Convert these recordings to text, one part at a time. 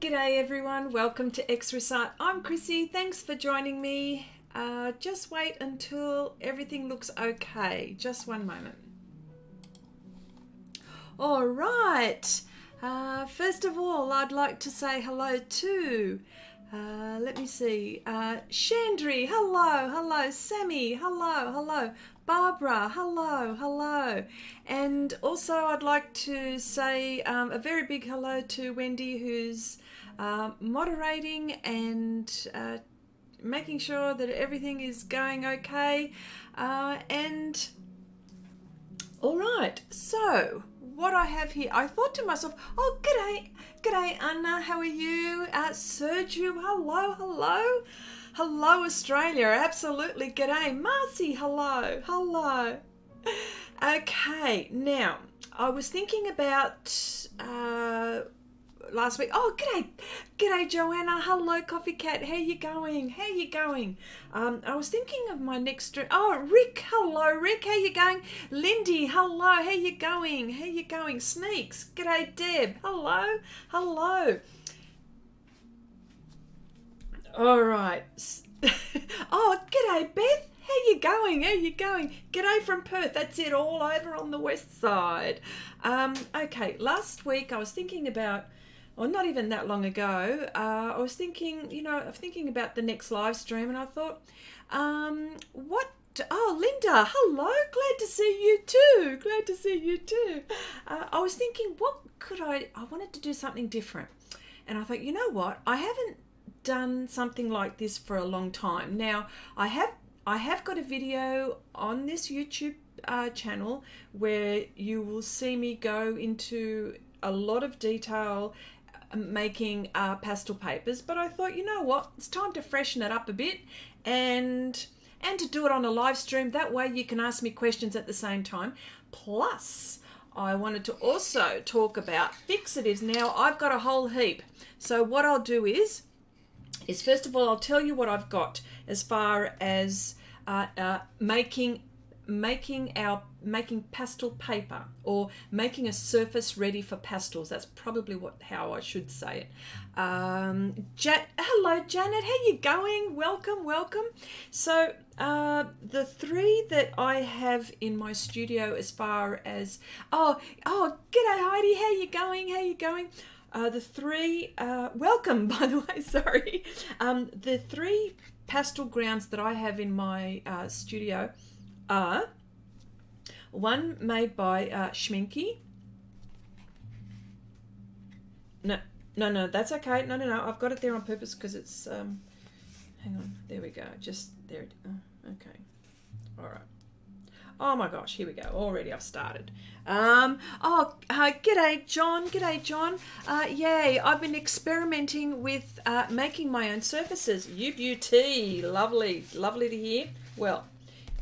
G'day everyone, welcome to Xrissart. I'm Chrissy, thanks for joining me. Uh, just wait until everything looks okay. Just one moment. All right. Uh, first of all, I'd like to say hello to, uh, let me see, uh, Chandri, hello, hello, Sammy, hello, hello, Barbara, hello, hello. And also, I'd like to say um, a very big hello to Wendy, who's uh, moderating and uh, making sure that everything is going okay. Uh, and all right, so what I have here, I thought to myself, oh, g'day, g'day, Anna, how are you? Uh, Sergio, hello, hello. Hello, Australia, absolutely, g'day. Marcy, hello, hello. Okay, now, I was thinking about uh, last week. Oh, g'day, g'day, Joanna. Hello, Coffee Cat. How you going? How you going? Um, I was thinking of my next. Oh, Rick. Hello, Rick. How you going? Lindy. Hello. How you going? How you going? Sneaks. G'day, Deb. Hello. Hello. All right. oh, g'day, Beth. How you going? How you going? G'day from Perth. That's it, all over on the west side. Um, okay, last week I was thinking about or not even that long ago, uh, I was thinking, you know, thinking about the next live stream, and I thought, um, what? Oh, Linda, hello, glad to see you too. Glad to see you too. Uh, I was thinking, what could I? I wanted to do something different, and I thought, you know what? I haven't done something like this for a long time. Now, I have I have got a video on this YouTube uh, channel where you will see me go into a lot of detail making uh, pastel papers, but I thought, you know what, it's time to freshen it up a bit and and to do it on a live stream. That way you can ask me questions at the same time. Plus, I wanted to also talk about fixatives. Now, I've got a whole heap. So what I'll do is, is first of all, I'll tell you what I've got as far as uh, uh, making making our making pastel paper or making a surface ready for pastels. That's probably what how i should say it. Um ja- hello janet. How you going? Welcome welcome. So uh the three that i have in my studio as far as oh oh g'day heidi. How you going? How you going? Uh, the three, uh, welcome by the way, sorry. Um, the three pastel grounds that I have in my uh, studio are one made by uh, Schmincke. No, no, no, that's okay. No, no, no, I've got it there on purpose because it's. Um, hang on, there we go. Just there. Oh, okay, all right. Oh my gosh, here we go. Already I've started. Um, oh, uh, g'day, John. G'day, John. Uh, yay, I've been experimenting with uh, making my own surfaces. UBT. Lovely, lovely to hear. Well,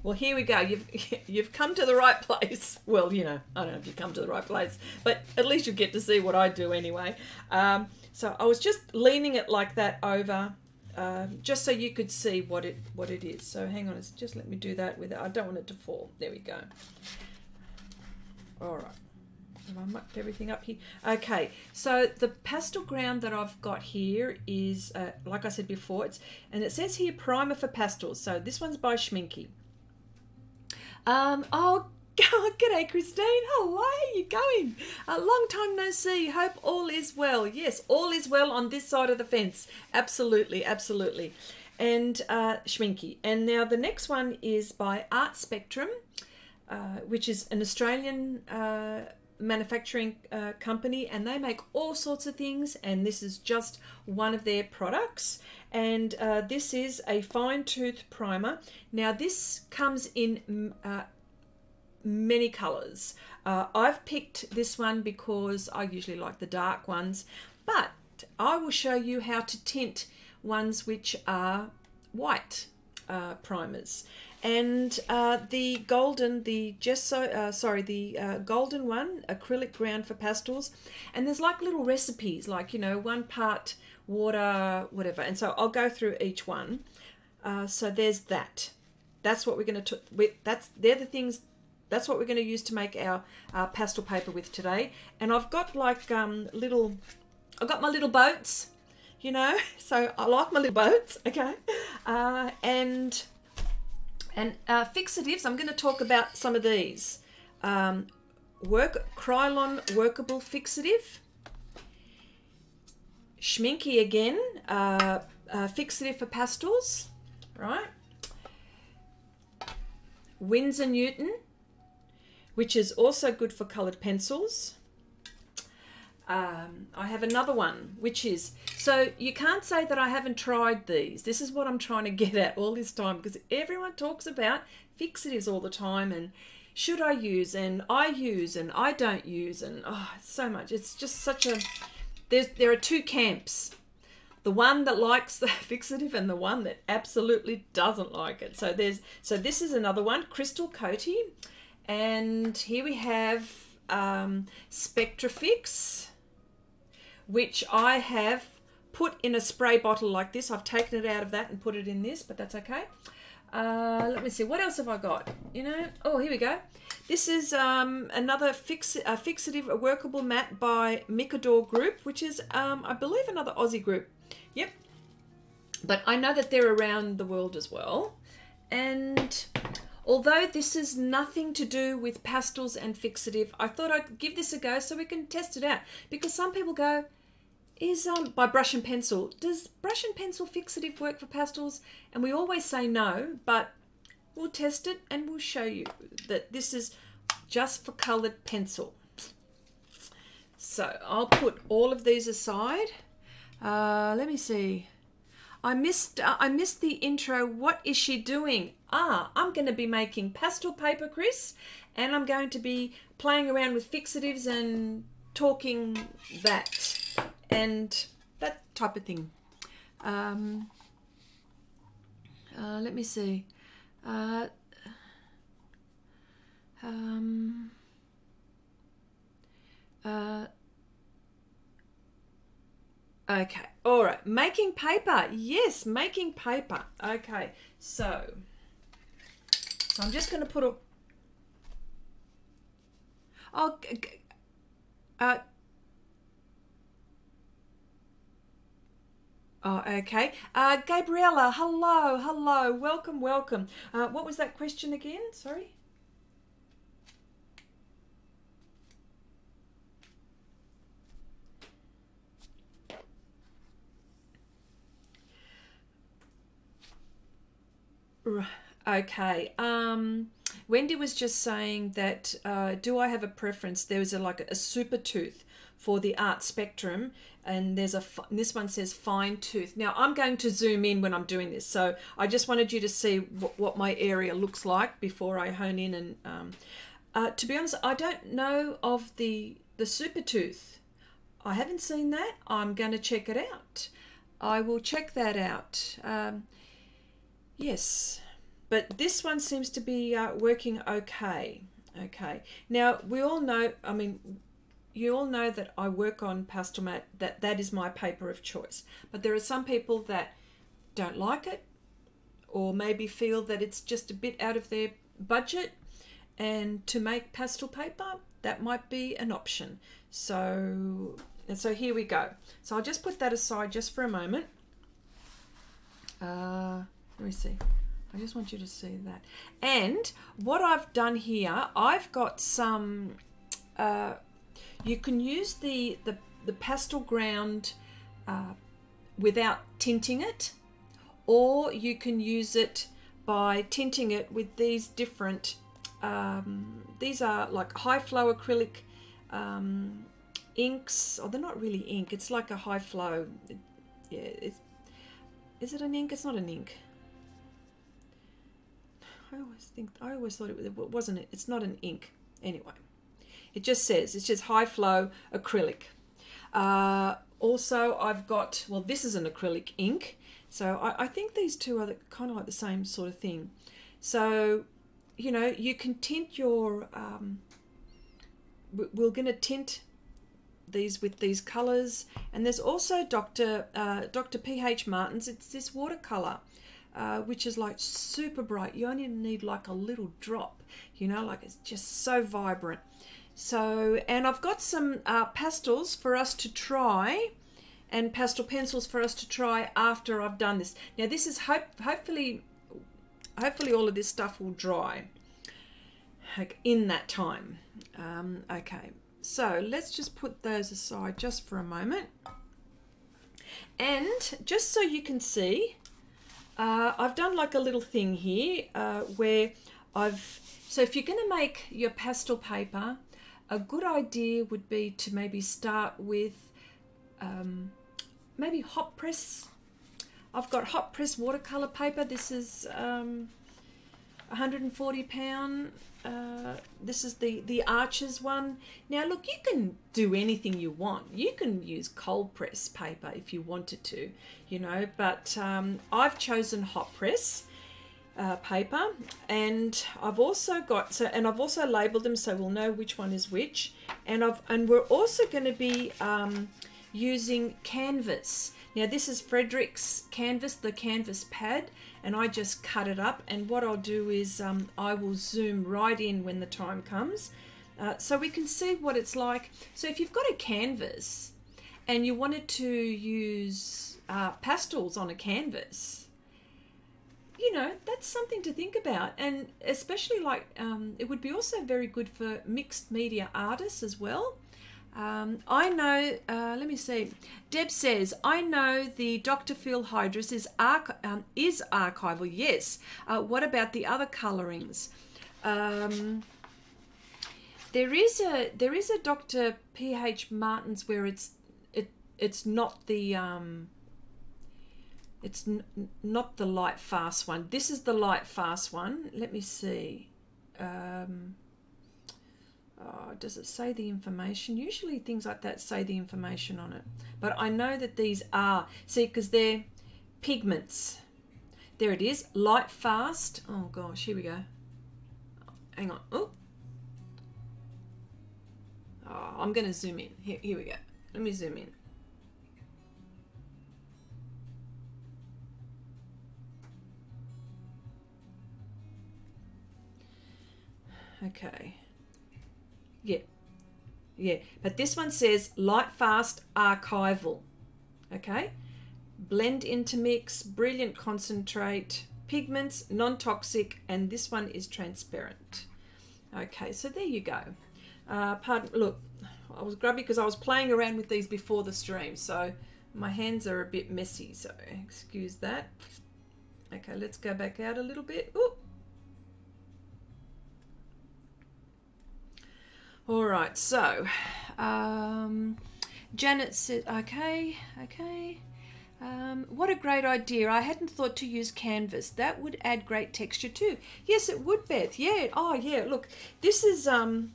well, here we go. You've you've come to the right place. Well, you know, I don't know if you've come to the right place, but at least you get to see what I do anyway. Um, so I was just leaning it like that over, uh, just so you could see what it what it is. So hang on, just let me do that with it. I don't want it to fall. There we go. All right. Have I mucked everything up here? Okay, so the pastel ground that I've got here is, uh, like I said before, it's and it says here primer for pastels. So this one's by Schmincke. Um, oh, g'day, Christine. How you going? A long time no see. Hope all is well. Yes, all is well on this side of the fence. Absolutely, absolutely. And uh, Schmincke. And now the next one is by Art Spectrum, uh, which is an Australian uh, manufacturing uh, company and they make all sorts of things and this is just one of their products and uh, this is a fine tooth primer. Now this comes in uh, many colors uh, I've picked this one because I usually like the dark ones but I will show you how to tint ones which are white uh, primers. And uh, the golden, the gesso, uh, sorry, the golden one, acrylic ground for pastels. And there's like little recipes, like, you know, one part water, whatever. And so I'll go through each one. Uh, so there's that. That's what we're going to, that's, they're the things, that's what we're going to use to make our pastel paper with today. And I've got like um, little I've got my little boats, you know, so I like my little boats, okay? Uh, and and uh, fixatives, I'm going to talk about some of these. Um, work Krylon workable fixative. Schmincke again, uh, uh, fixative for pastels, right? Winsor Newton, which is also good for coloured pencils. Um, I have another one, which is so you can't say that I haven't tried these. This is what I'm trying to get at all this time because everyone talks about fixatives all the time and should I use and I use and I don't use and oh, so much. It's just such a there's there are two camps. The one that likes the fixative and the one that absolutely doesn't like it. So there's so this is another one, Crystal Coty, and here we have um, Spectrafix which I have put in a spray bottle like this. I've taken it out of that and put it in this, but that's okay. Uh, let me see, what else have I got? You know, oh, here we go. This is um, another fix, uh, fixative a workable mat by Micador Group, which is, um, I believe, another Aussie group. Yep. But I know that they're around the world as well. And although this is nothing to do with pastels and fixative, I thought I'd give this a go so we can test it out. Because some people go, is um, by brush and pencil. Does brush and pencil fixative work for pastels? And we always say no, but we'll test it and we'll show you that this is just for coloured pencil. So I'll put all of these aside. Uh, let me see. I missed uh, I missed the intro. What is she doing? Ah, I'm going to be making pastel paper, Chris, and I'm going to be playing around with fixatives and talking that and that type of thing. Um, uh, let me see. Uh, um, uh, okay, all right. Making paper. Yes, making paper. Okay, so, so I'm just going to put a. Oh, uh, Oh, okay. Uh, Gabriella, hello, hello, welcome, welcome. Uh, what was that question again? Sorry. Okay. Um, Wendy was just saying that uh, do I have a preference? There was a, like a super tooth for the art spectrum and there's a this one says fine tooth. Now i'm going to zoom in when i'm doing this so i just wanted you to see what, what my area looks like before i hone in and um, uh, to be honest i don't know of the the super tooth. I haven't seen that. I'm going to check it out. I will check that out. Um, yes but this one seems to be uh, working okay. Okay. Now we all know i mean you all know that I work on pastel Pastelmat, that that is my paper of choice. But there are some people that don't like it or maybe feel that it's just a bit out of their budget. And to make pastel paper that might be an option. So and so here we go. So I'll just put that aside just for a moment. Uh, let me see. I just want you to see that. And what I've done here I've got some uh, you can use the, the, the pastel ground uh, without tinting it, or you can use it by tinting it with these different, um, these are like high flow acrylic um, inks, or oh, they're not really ink, it's like a high flow, yeah, is it an ink? It's not an ink. I always think, I always thought it wasn't, It. it's not an ink. Anyway, it just says, it's just high flow acrylic. Uh, also, I've got, well, this is an acrylic ink. So I, I think these two are the, kind of like the same sort of thing. So, you know, you can tint your, um, we're going to tint these with these colors. And there's also Dr. Uh, Dr. P.H. Martin's, it's this watercolor. Uh, which is like super bright. You only need like a little drop, you know, like it's just so vibrant. So, and I've got some uh, pastels for us to try. and pastel pencils for us to try after I've done this. Now this is hope hopefully hopefully all of this stuff will dry in that time. Um, okay, so let's just put those aside just for a moment. And just so you can see, uh, I've done like a little thing here uh, where I've, so if you're going to make your pastel paper, a good idea would be to maybe start with um, maybe hot press. I've got hot press watercolor paper. This is um, 140 pound. Uh, this is the the Arches one. Now look, you can do anything you want. You can use cold press paper if you wanted to, you know. But um, I've chosen hot press. Uh, paper and I've also got so and I've also labeled them so we'll know which one is which and I've and we're also going to be um, using canvas. Now this is Fredrix canvas, the canvas pad, and I just cut it up. And what I'll do is um, I will zoom right in when the time comes uh, so we can see what it's like. So if you've got a canvas and you wanted to use uh, pastels on a canvas, you know that's something to think about and especially like um, it would be also very good for mixed media artists as well um, I know, uh, let me see. Deb says, I know the Dr. Phil Hydrus is, arch- um, is archival. Yes. Uh, what about the other colorings? Um, there is a there is a Dr. P.H. Martin's where it's it it's not the um, it's not the light fast one. This is the light fast one. Let me see. Um, oh, does it say the information? Usually things like that say the information on it. But I know that these are, see, because they're pigments. There it is, light fast. Oh gosh, here we go. Hang on. Oh, oh I'm going to zoom in. Here, here we go. Let me zoom in. Okay. Yeah. Yeah. But this one says light fast archival. Okay. Blend intermix, brilliant concentrate, pigments, non-toxic, and this one is transparent. Okay, so there you go. Uh, pardon, look, I was grubby because I was playing around with these before the stream, so my hands are a bit messy, so excuse that. Okay, let's go back out a little bit. Ooh. All right, so um, Janet said, okay, okay. Um, what a great idea. I hadn't thought to use canvas. That would add great texture too. Yes, it would, Beth. Yeah. Oh, yeah. Look, this is, um,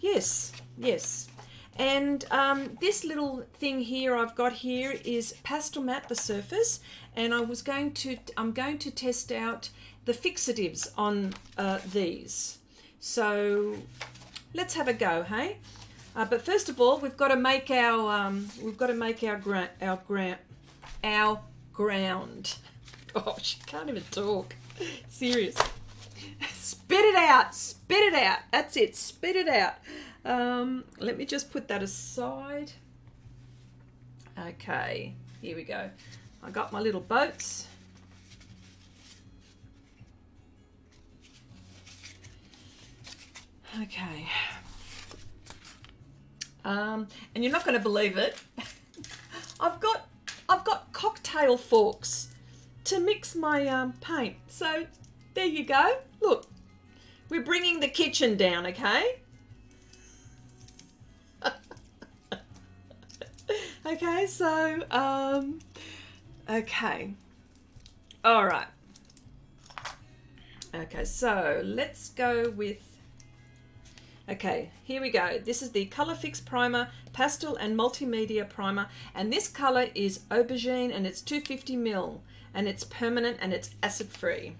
yes, yes. And um, this little thing here I've got here is Pastelmat the surface. And I was going to, I'm going to test out the fixatives on uh, these. So let's have a go, hey? Uh, but first of all, we've got to make our um, we've got to make our ground our ground our ground. Gosh, can't even talk. Serious. Spit it out. Spit it out. That's it. Spit it out. Um, let me just put that aside. Okay, here we go. I got my little boats. Okay. Um, and you're not going to believe it. I've got I've got cocktail forks to mix my um, paint. So there you go. Look, we're bringing the kitchen down, okay? okay, so um, okay, all right. Okay, so let's go with Okay, here we go. This is the Colourfix Primer, Pastel and Multimedia Primer. And this colour is Aubergine and it's 250 mil and it's permanent and it's acid free.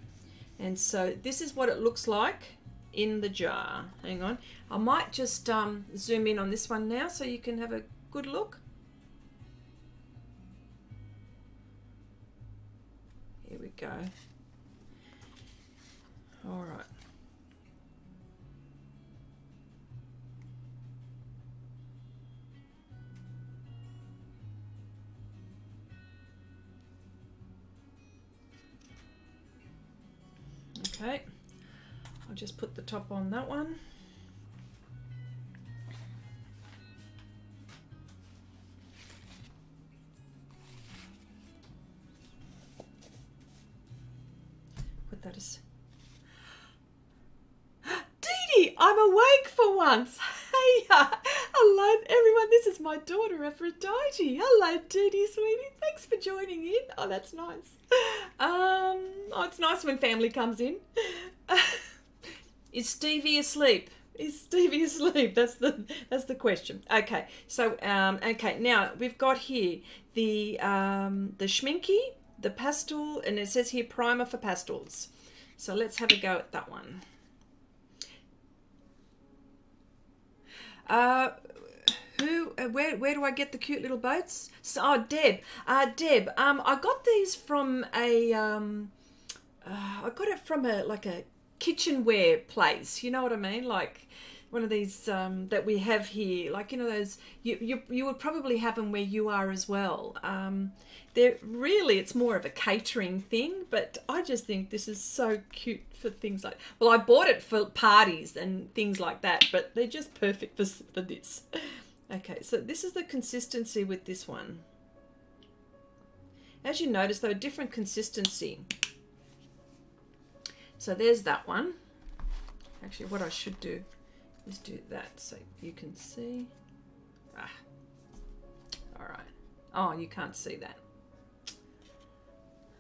And so this is what it looks like in the jar. Hang on. I might just um, zoom in on this one now so you can have a good look. Here we go. All right. Okay, I'll just put the top on that one. Put that as. Dee Dee, I'm awake for once. Hey, hello everyone. This is my daughter Aphrodite. Hello, Dee Dee, sweetie. Thanks for joining in. Oh, that's nice. Um, oh, it's nice when family comes in. is Stevie asleep? Is Stevie asleep? That's the that's the question. Okay, so um, okay, now we've got here the um, the Schmincke, the pastel, and it says here primer for pastels. So let's have a go at that one. Uh, who? Uh, where? Where do I get the cute little boats? So, oh, Deb. Uh, Deb. Um, I got these from a. Um, uh, I got it from a like a kitchenware place. You know what I mean? Like one of these um, that we have here. Like you know those. You you you would probably have them where you are as well. Um, they're really it's more of a catering thing, but I just think this is so cute for things like. Well, I bought it for parties and things like that, but they're just perfect for for this. Okay, so this is the consistency with this one. As you notice, though, different consistency. So there's that one. Actually, what I should do is do that so you can see. Ah, all right. Oh, you can't see that.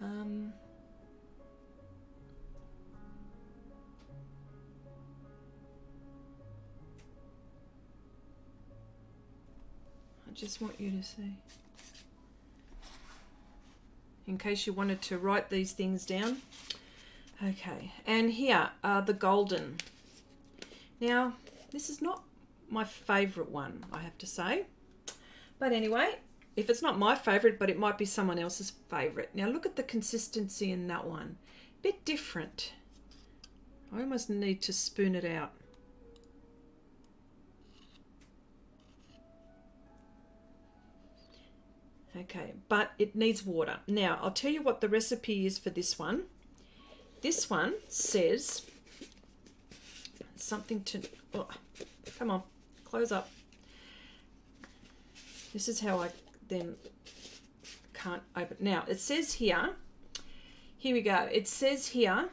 Um, I just want you to see. In case you wanted to write these things down. Okay, and here are the golden. Now, this is not my favourite one, I have to say. But anyway, if it's not my favourite, but it might be someone else's favourite. Now look at the consistency in that one. Bit different. I almost need to spoon it out. Okay, but it needs water. Now, I'll tell you what the recipe is for this one. This one says something to... Oh, come on, close up. This is how I then can't open. Now, it says here, here we go. It says here,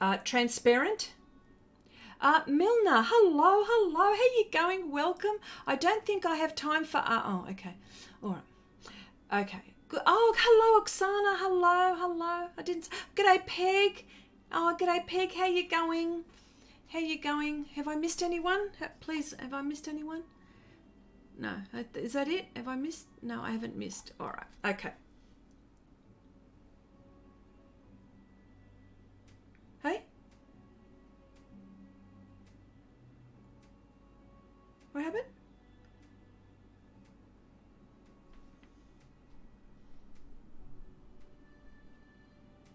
uh, transparent. Uh, Milner, hello, hello. How you going? Welcome. I don't think I have time for... Uh, oh, okay. All right. Okay. Good. Oh, hello, Oksana. Hello, hello. I didn't... G'day, Peg. Oh, g'day, Peg. How you going? How you going? Have I missed anyone? Please, have I missed anyone? No. Is that it? Have I missed? No, I haven't missed. All right. Okay. What happened?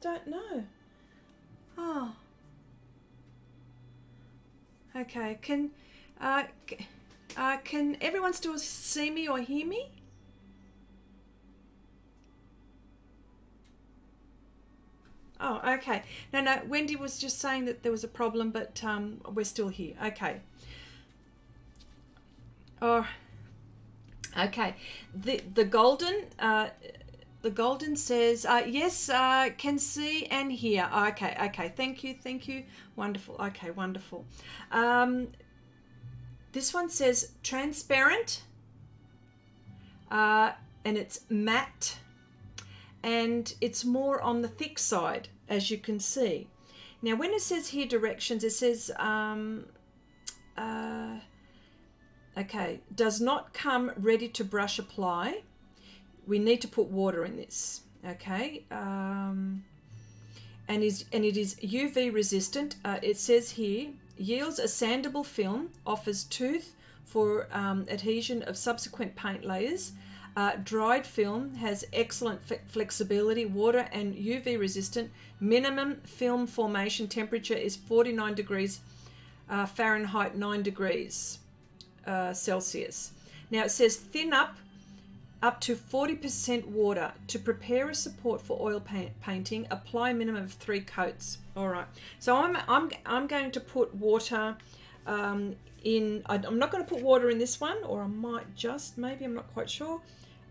Don't know. Oh. Okay. Can uh, uh can everyone still see me or hear me? Oh, okay. No, no. Wendy was just saying that there was a problem, but um, we're still here. Okay. Oh, okay. The the golden uh, the golden says uh, yes, uh, can see and hear. okay, okay. Thank you, thank you. Wonderful. Okay, wonderful. Um, this one says transparent, uh, and it's matte, and it's more on the thick side, as you can see. Now, when it says here directions, it says. Um, uh, Okay, does not come ready to brush apply. We need to put water in this. Okay, um, and is and it is UV resistant. Uh, it says here yields a sandable film, offers tooth for um, adhesion of subsequent paint layers. Uh, dried film has excellent flexibility, water and UV resistant. Minimum film formation temperature is 49 degrees uh, Fahrenheit, 9 degrees uh, Celsius. Now it says thin up up to 40% water. To prepare a support for oil paint, painting, apply a minimum of three coats. All right. So I'm, I'm, I'm going to put water um, in, I'm not going to put water in this one, or I might just, maybe, I'm not quite sure.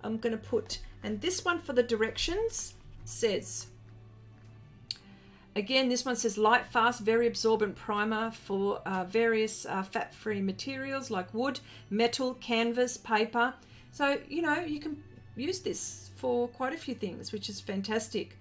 I'm going to put, and this one for the directions says, again, this one says light, fast, very absorbent primer for uh, various uh, fat-free materials like wood, metal, canvas, paper. So, you know, you can use this for quite a few things, which is fantastic.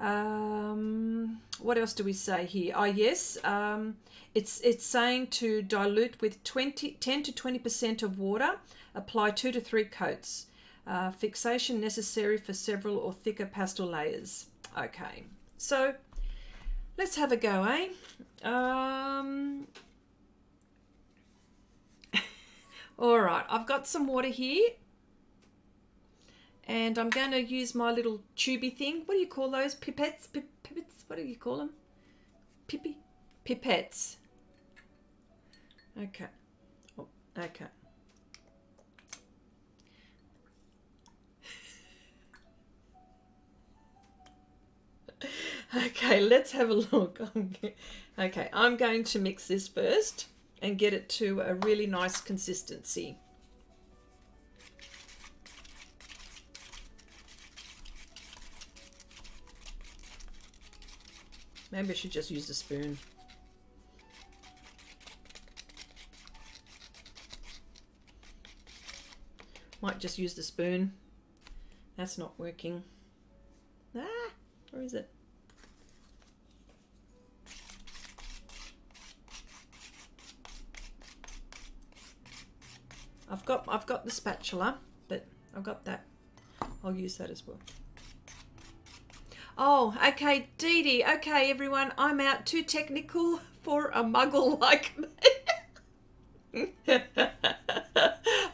Um, what else do we say here? Oh, yes, um, it's, it's saying to dilute with 20, 10 to 20% of water, apply two to three coats. Uh, fixation necessary for several or thicker pastel layers. Okay, so let's have a go, eh? Um, all right, I've got some water here. And I'm going to use my little tubey thing. What do you call those? Pipettes? Pipettes? What do you call them? Pippy? Pipettes. Okay. Oh, okay. Okay, let's have a look. Okay, I'm going to mix this first and get it to a really nice consistency. Maybe I should just use the spoon. Might just use the spoon. That's not working. Ah, where is it? I've got I've got the spatula, but I've got that. I'll use that as well. Oh, okay, Dee Dee. Okay, everyone, I'm out. Too technical for a muggle like me.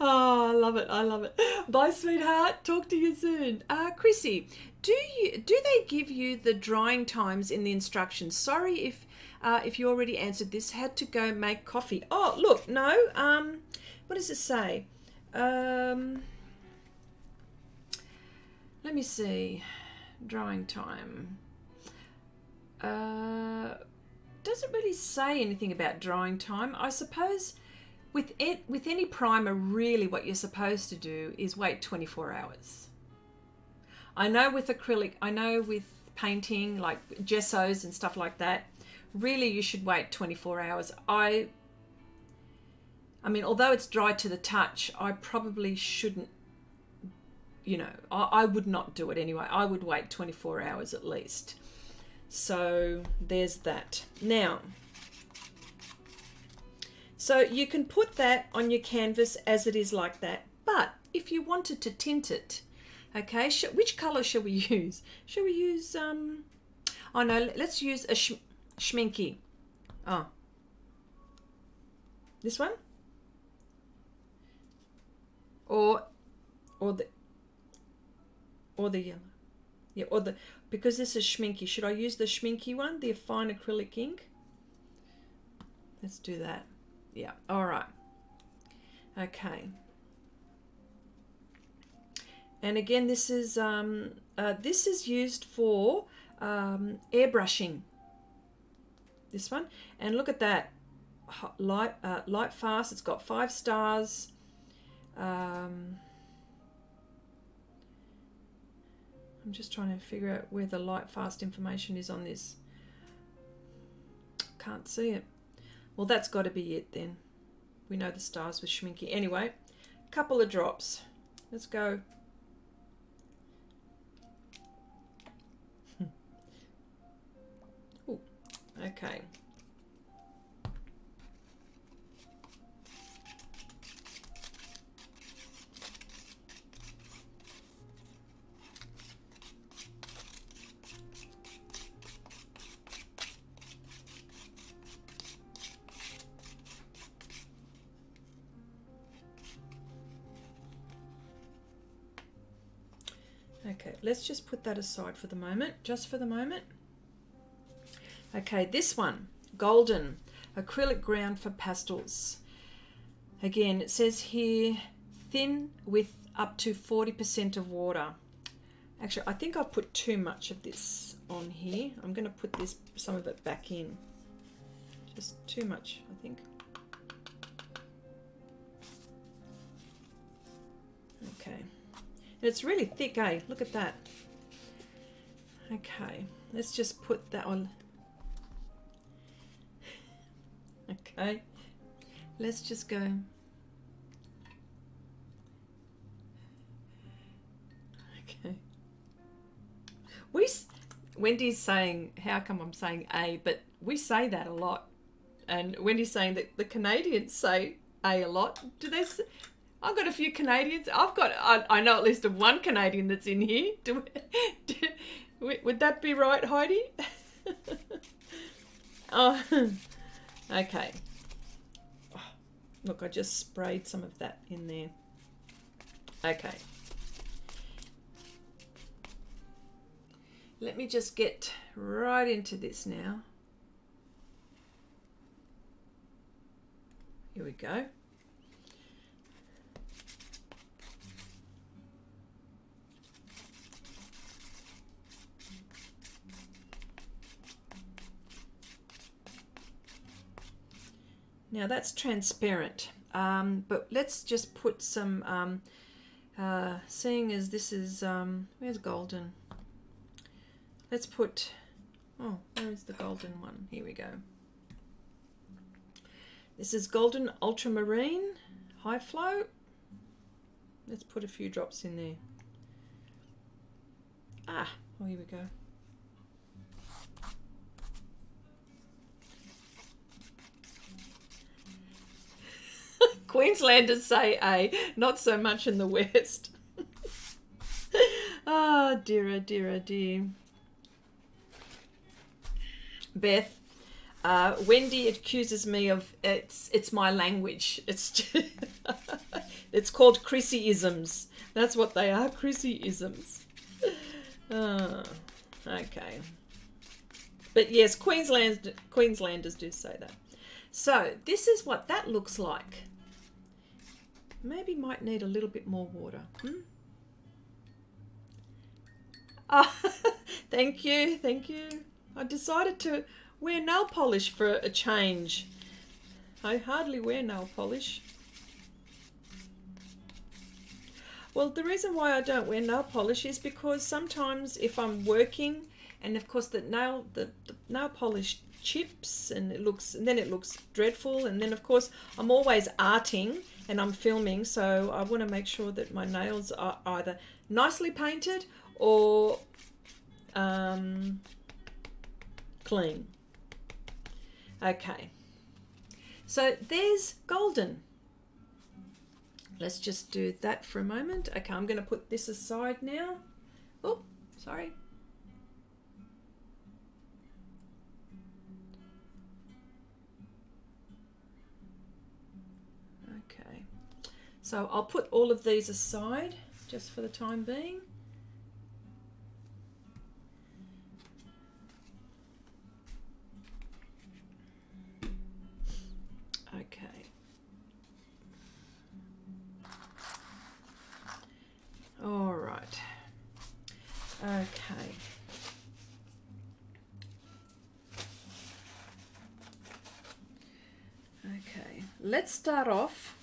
oh, I love it. I love it. Bye, sweetheart. Talk to you soon. Uh, Chrissy, do you do they give you the drying times in the instructions? Sorry if uh, if you already answered this. Had to go make coffee. Oh, look, no. Um, what does it say? Um, let me see. Drying time. Uh, doesn't really say anything about drying time. I suppose with it, with any primer, really what you're supposed to do is wait 24 hours. I know with acrylic, I know with painting like gessos and stuff like that, really you should wait 24 hours. I I mean, although it's dry to the touch, I probably shouldn't, you know, I, I would not do it anyway. I would wait 24 hours at least. So there's that. Now, so you can put that on your canvas as it is like that. But if you wanted to tint it, okay, which color shall we use? Shall we use, um, oh no, let's use a sh Schmincke. Oh, this one? Or or the or the yellow yeah or the because this is Schmincke should I use the Schmincke one the fine acrylic ink? Let's do that. Yeah all right. Okay. And again this is um, uh, this is used for um, airbrushing. This one. And look at that light uh, light fast it's got five stars um, I'm just trying to figure out where the light fast information is on this. Can't see it. Well, that's got to be it then. We know the stars with Schmincke. Anyway, couple of drops. Let's go. Ooh, okay. Let's just put that aside for the moment, just for the moment. Okay, this one, golden, acrylic ground for pastels. Again, it says here, thin with up to 40% of water. Actually, I think I've put too much of this on here. I'm going to put this some of it back in. Just too much, I think. Okay. It's really thick, eh? Look at that. Okay, let's just put that on. Okay, let's just go. Okay. We, Wendy's saying, how come I'm saying A, but we say that a lot. And Wendy's saying that the Canadians say A a lot. Do they? I've got a few Canadians. I've got, I, I know at least of one Canadian that's in here. Do, do, would that be right, Heidi? oh, okay. Oh, look, I just sprayed some of that in there. Okay. Let me just get right into this now. Here we go. Now that's transparent, um, but let's just put some, um, uh, seeing as this is, um, where's golden? Let's put, oh, where is the golden one? Here we go. This is golden ultramarine, high flow. Let's put a few drops in there. Ah, oh, here we go. Queenslanders say A, not so much in the West. Oh, dear, oh dear, oh dear. Beth, uh, Wendy accuses me of it's it's my language. It's it's called Chrissyisms. That's what they are, Chrissyisms. Oh, okay. But yes, Queensland Queenslanders do say that. So this is what that looks like. Maybe might need a little bit more water. Hmm? Oh, thank you, thank you. I decided to wear nail polish for a change. I hardly wear nail polish. Well, the reason why I don't wear nail polish is because sometimes if I'm working and of course the nail the, the nail polish chips and it looks and then it looks dreadful and then of course I'm always arting and I'm filming so I want to make sure that my nails are either nicely painted or um, clean. Okay, so there's golden. Let's just do that for a moment. Okay, I'm going to put this aside now. Oh, sorry. So I'll put all of these aside just for the time being. Okay. All right. Okay. Okay, let's start off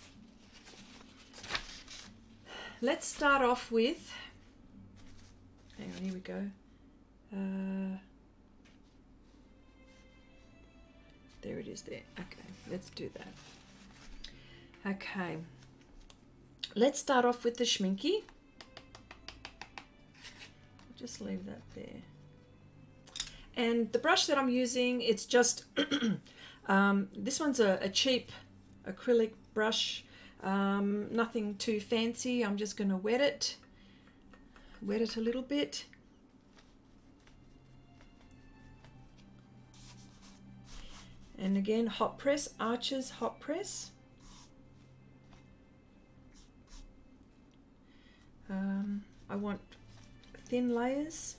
let's start off with, hang on, here we go. Uh, there it is there. Okay, let's do that. Okay, let's start off with the Schmincke. Just leave that there. And the brush that I'm using, it's just, um, this one's a, a cheap acrylic brush um, nothing too fancy. I'm just going to wet it. Wet it a little bit. And again, hot press, Arches hot press. Um, I want thin layers.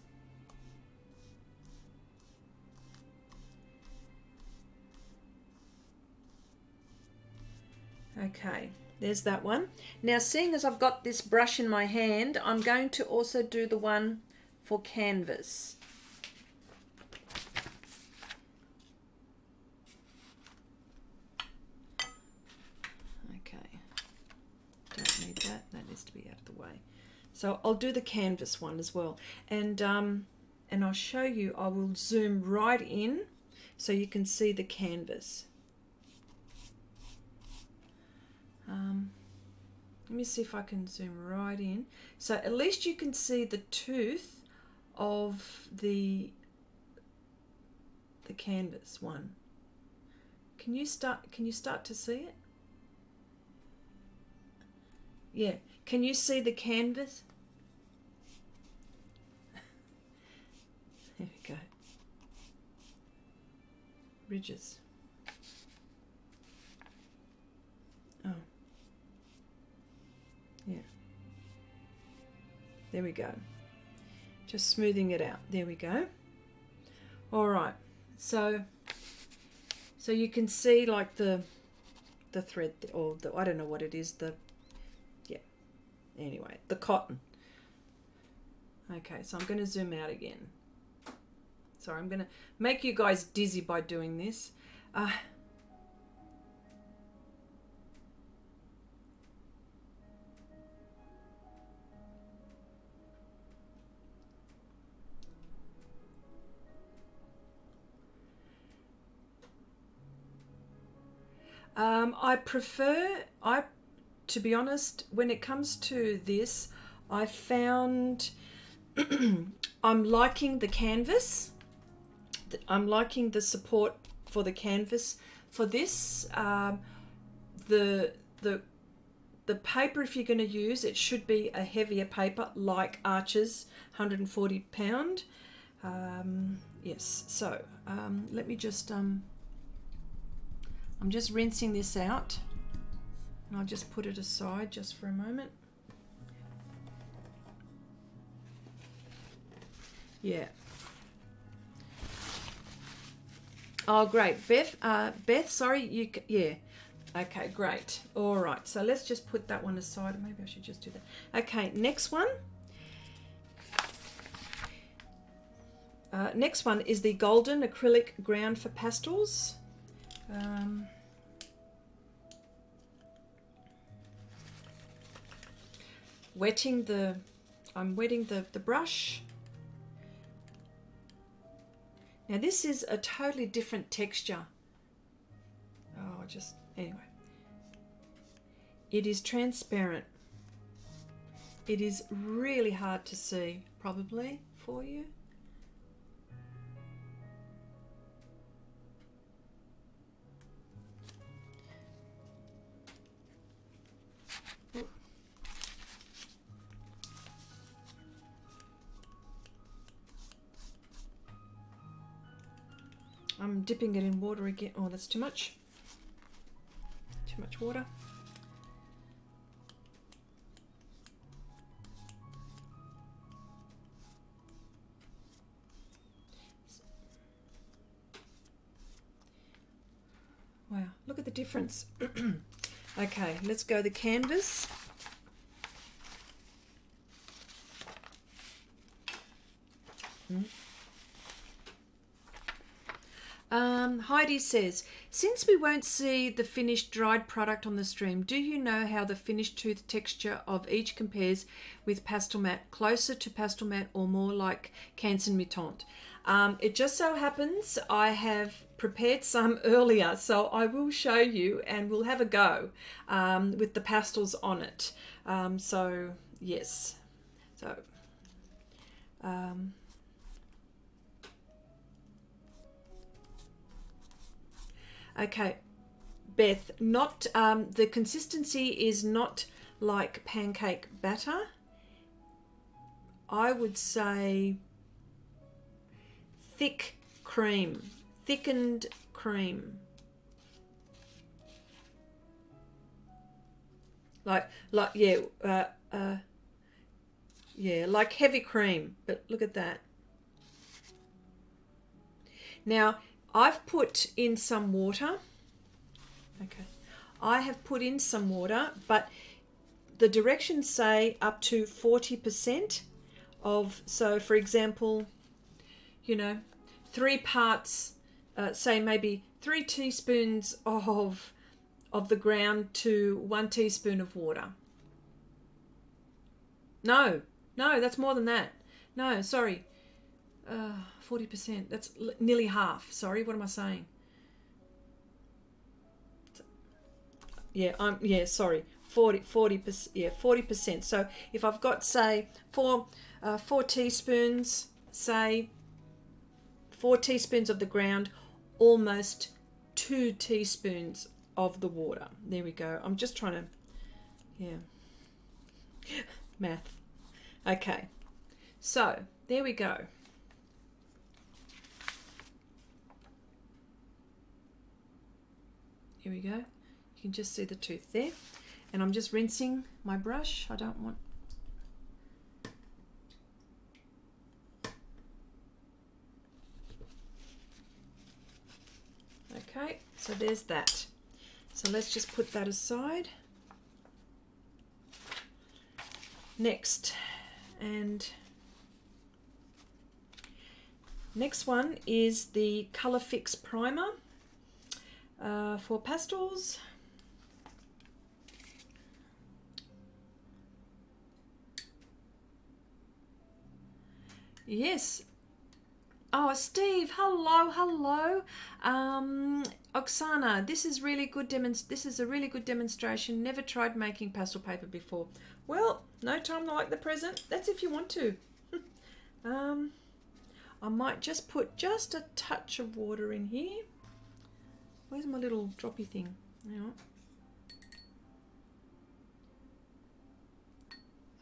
Okay. There's that one. Now, seeing as I've got this brush in my hand, I'm going to also do the one for canvas. Okay, don't need that. That needs to be out of the way. So I'll do the canvas one as well. And, um, and I'll show you, I will zoom right in so you can see the canvas. Um, let me see if I can zoom right in. So at least you can see the tooth of the the canvas one. Can you start can you start to see it? Yeah. Can you see the canvas? there we go. Ridges. There we go. Just smoothing it out. There we go. All right. So so you can see like the the thread or the I don't know what it is, the yeah. Anyway, the cotton. Okay, so I'm going to zoom out again. Sorry, I'm going to make you guys dizzy by doing this. Uh, Um, I prefer, I, to be honest, when it comes to this, I found I'm liking the canvas. I'm liking the support for the canvas for this. Um, the the the paper if you're going to use it should be a heavier paper like Arches 140 pound. Um, yes, so um, let me just um, I'm just rinsing this out and I'll just put it aside just for a moment. Yeah. Oh, great. Beth, uh, Beth, sorry, you, yeah. Okay, great. All right, so let's just put that one aside. Maybe I should just do that. Okay, next one. Uh, next one is the Golden Acrylic Ground for Pastels. Um, wetting the, I'm wetting the, the brush. Now this is a totally different texture. Oh, just, anyway. It is transparent. It is really hard to see, probably, for you. I'm dipping it in water again. Oh, that's too much. Too much water. Wow, look at the difference. okay, let's go the canvas. Hmm. Um, Heidi says, since we won't see the finished dried product on the stream, do you know how the finished tooth texture of each compares with Pastelmat, closer to Pastelmat or more like Canson Mi-Teintes? Um, it just so happens I have prepared some earlier, so I will show you and we'll have a go um, with the pastels on it. Um, so, yes. So, um, Okay, Beth, not um, the consistency is not like pancake batter. I would say thick cream, thickened cream. Like, like, yeah, uh, uh, yeah, like heavy cream. But look at that. Now, I've put in some water. Okay. I have put in some water, but the directions say up to 40% of, so for example, you know, three parts, uh, say maybe three teaspoons of of the ground to one teaspoon of water. No, no, that's more than that. No, sorry, uh, forty percent. That's nearly half. Sorry, what am I saying? Yeah, I'm yeah. Sorry, 40 percent. Yeah, forty percent. So if I've got say four uh, four teaspoons, say four teaspoons of the ground, almost two teaspoons of the water. There we go. I'm just trying to, yeah, math. Okay, so there we go. Here we go. You can just see the tooth there. And I'm just rinsing my brush. I don't want Okay, so there's that. So let's just put that aside. Next, and next one is the Color Fix Primer uh, for pastels. Yes, Oh, Steve, hello, hello. Um, Oksana, this is really good. Demonst- this is a really good demonstration. Never tried making pastel paper before. Well, no time like the present. That's if you want to. um, I might just put just a touch of water in here. Where's my little droppy thing? Hang on.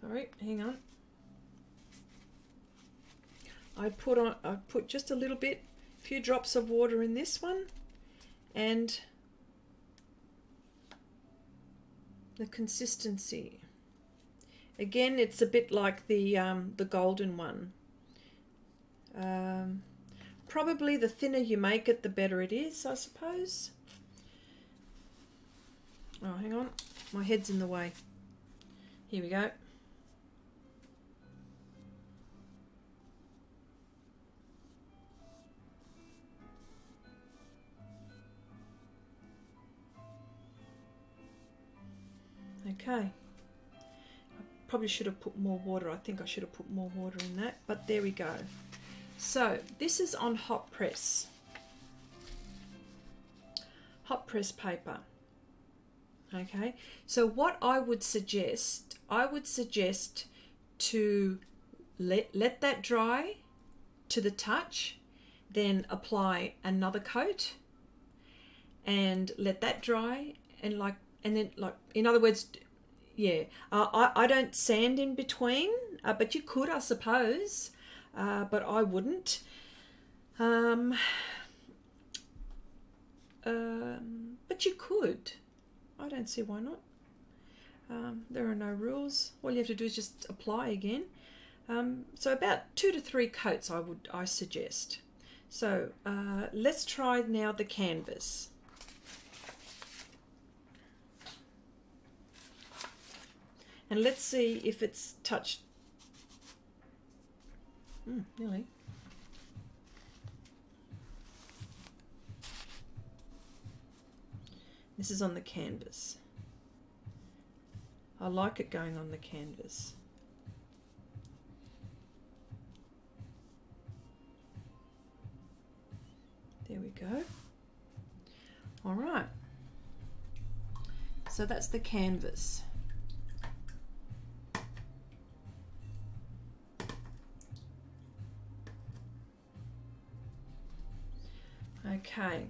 Sorry, hang on. I put on I put just a little bit, a few drops of water in this one, and the consistency. Again, it's a bit like the um, the golden one. Um, probably the thinner you make it, the better it is, I suppose. Oh, hang on, my head's in the way. Here we go. Okay. I probably should have put more water. I think I should have put more water in that, but there we go. So this is on hot press. Hot press paper. Okay, so what I would suggest, I would suggest to let, let that dry to the touch, then apply another coat and let that dry and like and then like in other words yeah uh, I, I don't sand in between uh, but you could i suppose uh, but i wouldn't. Um, um, but you could. I don't see why not. Um, there are no rules. All you have to do is just apply again. Um, so about two to three coats i would i suggest. So uh, let's try now the canvas. And let's see if it's touched. Mm, nearly. This is on the canvas. I like it going on the canvas. There we go. All right. So that's the canvas. Okay.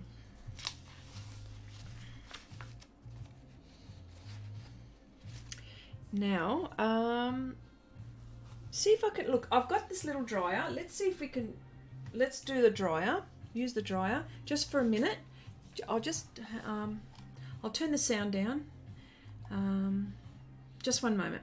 Now, um, see if I can, look, I've got this little dryer. Let's see if we can, let's do the dryer, use the dryer just for a minute. I'll just, um, I'll turn the sound down. Um, just one moment.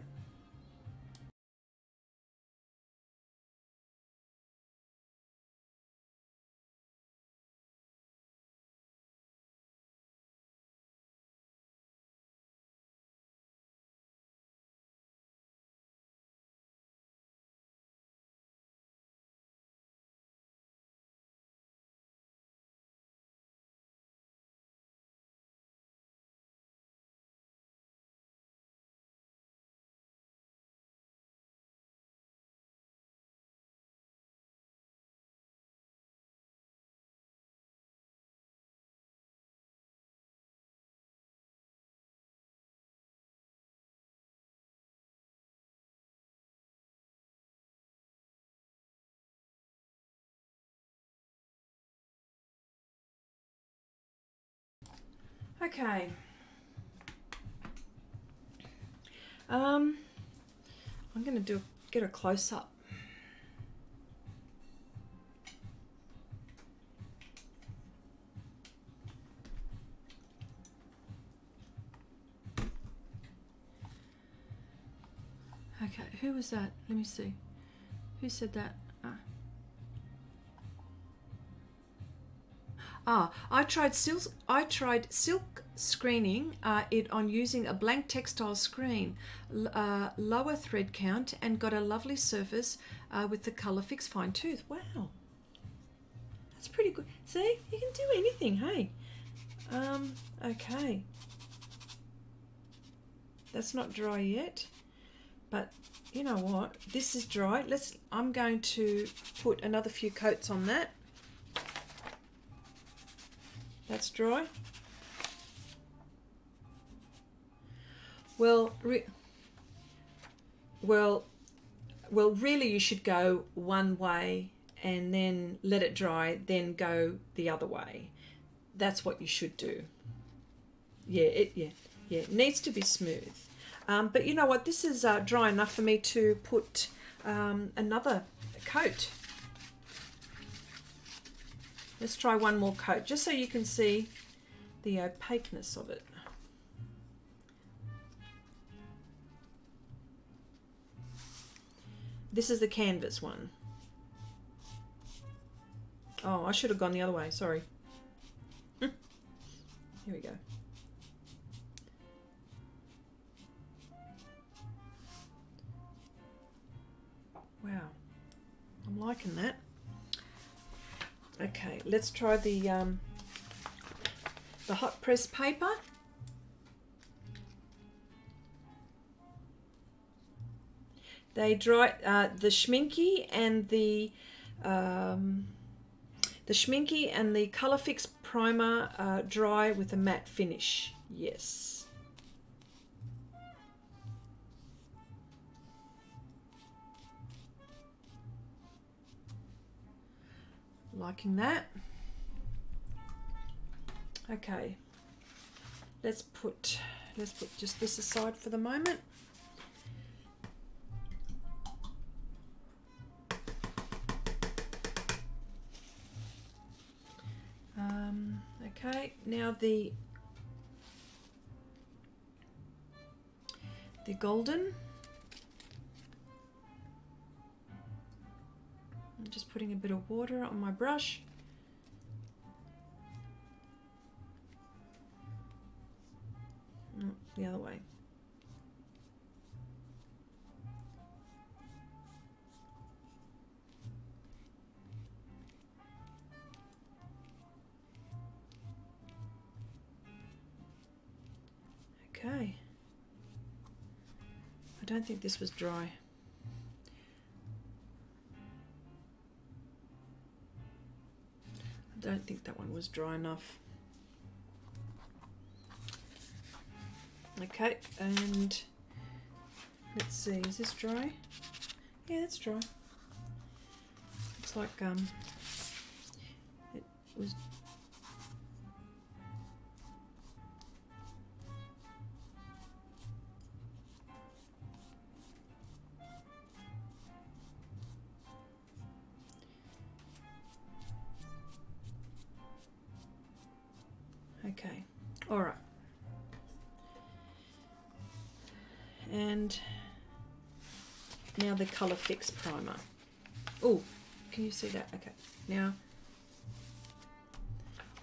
Okay. Um, I'm going to do get a close up. Okay, who was that? Let me see. Who said that? Ah. Ah, I tried silk. I tried silk screening uh, it on using a blank textile screen, uh, lower thread count, and got a lovely surface uh, with the color fix fine tooth. Wow, that's pretty good. See, you can do anything. Hey, um, okay, that's not dry yet, but you know what? This is dry. Let's. I'm going to put another few coats on that. That's dry. Well, well, well, really, you should go one way and then let it dry, then go the other way. That's what you should do. Yeah, it yeah yeah it needs to be smooth. Um, but you know what? This is uh, dry enough for me to put um, another coat. Let's try one more coat, just so you can see the opaqueness of it. This is the canvas one. Oh, I should have gone the other way, sorry. Here we go. Wow, I'm liking that. Okay, let's try the um, the hot press paper. They dry uh, the Schmincke and the um, the Schmincke and the Colorfix primer uh, dry with a matte finish. Yes. Liking that. Okay. Let's put let's put just this aside for the moment. Um, okay, now the the golden. Just putting a bit of water on my brush. Mm, the other way. Okay. I don't think this was dry. Don't think that one was dry enough. Okay, and let's see, is this dry? Yeah, it's dry. Looks like um it was Color Fix primer. Oh, can you see that? Okay, now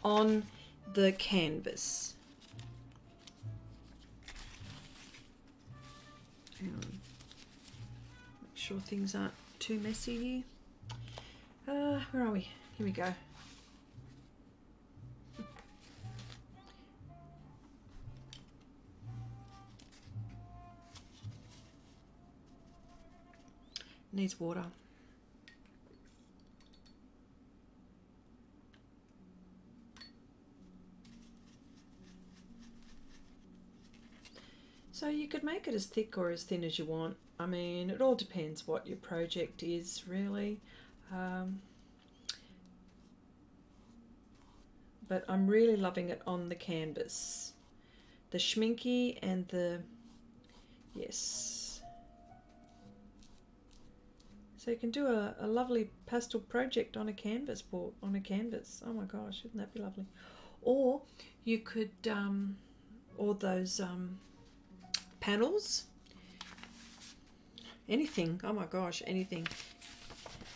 on the canvas. Hang on. Make sure things aren't too messy here. Uh, where are we? Here we go. Needs water. So you could make it as thick or as thin as you want. I mean, it all depends what your project is, really. Um, but I'm really loving it on the canvas. The schmincke and the, yes. So you can do a, a lovely pastel project on a canvas board, on a canvas. Oh my gosh, wouldn't that be lovely? Or you could, um, or those um, panels, anything. Oh my gosh, anything.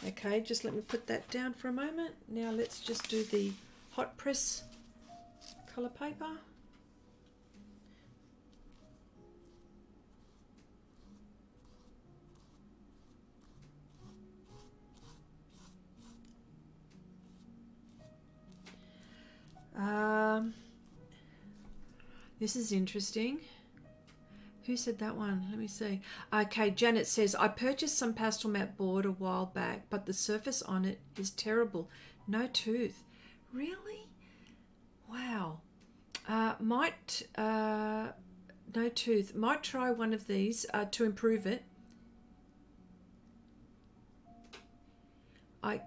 Okay, just let me put that down for a moment. Now let's just do the hot press colour paper. Um, this is interesting. Who said that one? Let me see. Okay, Janet says, I purchased some Pastelmat board a while back, but the surface on it is terrible. No tooth. Really? Wow. Uh, might, uh, no tooth. Might try one of these uh, to improve it. I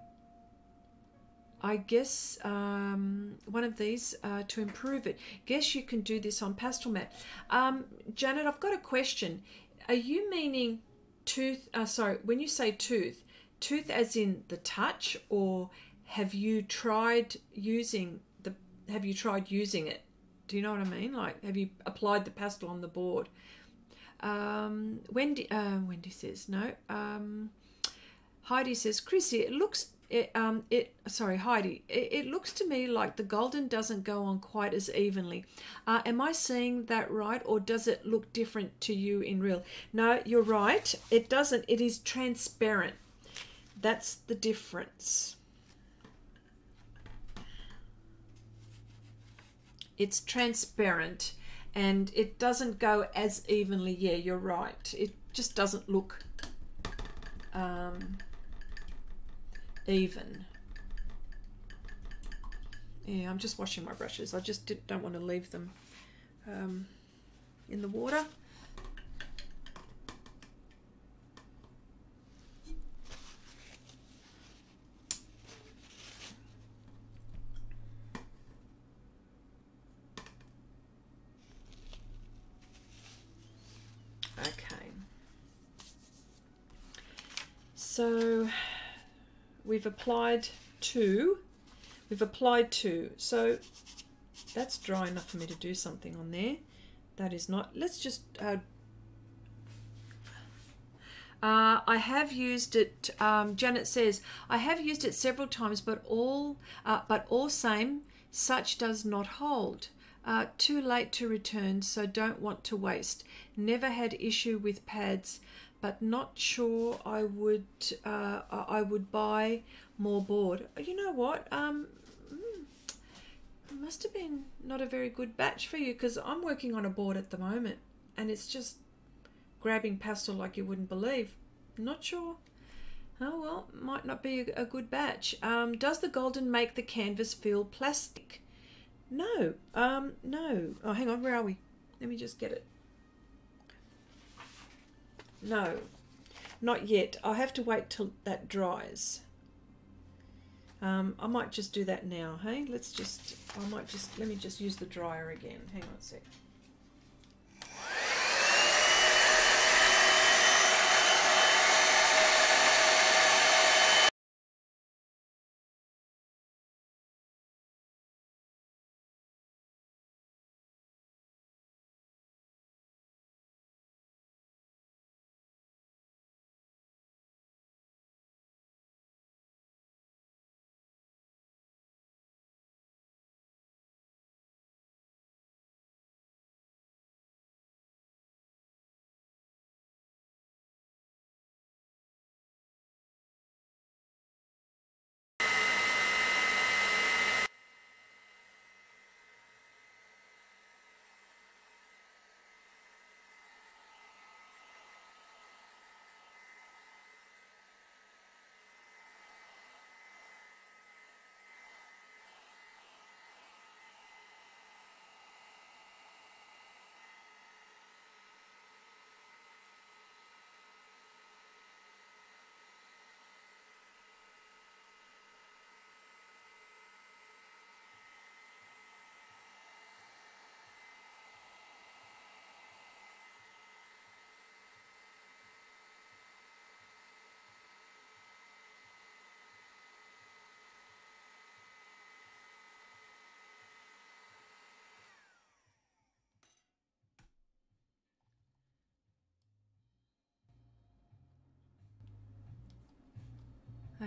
I guess um, one of these uh, to improve it. Guess you can do this on Pastelmat. Um, Janet, I've got a question. Are you meaning tooth? Uh, sorry, when you say tooth, tooth as in the touch, or have you tried using the? Have you tried using it? Do you know what I mean? Like, have you applied the pastel on the board? Um, Wendy, uh, Wendy says no. Um, Heidi says, Chrissy, it looks it um it sorry Heidi it, it, looks to me like the golden doesn't go on quite as evenly. Uh, am I seeing that right or does it look different to you in real? No you're right. It doesn't. It is transparent. That's the difference. It's transparent and it doesn't go as evenly. Yeah you're right. It just doesn't look um, even. Yeah, I'm just washing my brushes. I just did, don't want to leave them um, in the water. Okay. So we've applied two. We've applied two. So that's dry enough for me to do something on there. That is not. Let's just. Uh, uh, I have used it. Um, Janet says I have used it several times, but all uh, but all same, such does not hold. Uh, too late to return, so don't want to waste. Never had issue with pads but not sure I would uh, I would buy more board. You know what? Um, hmm, must have been not a very good batch for you because I'm working on a board at the moment and it's just grabbing pastel like you wouldn't believe. Not sure. Oh well, might not be a, a good batch. Um, does the golden make the canvas feel plastic? No. Um, no. Oh, hang on. Where are we? Let me just get it. No, not yet. I'll have to wait till that dries. Um, I might just do that now, hey? Let's just, I might just, let me just use the dryer again. Hang on a sec.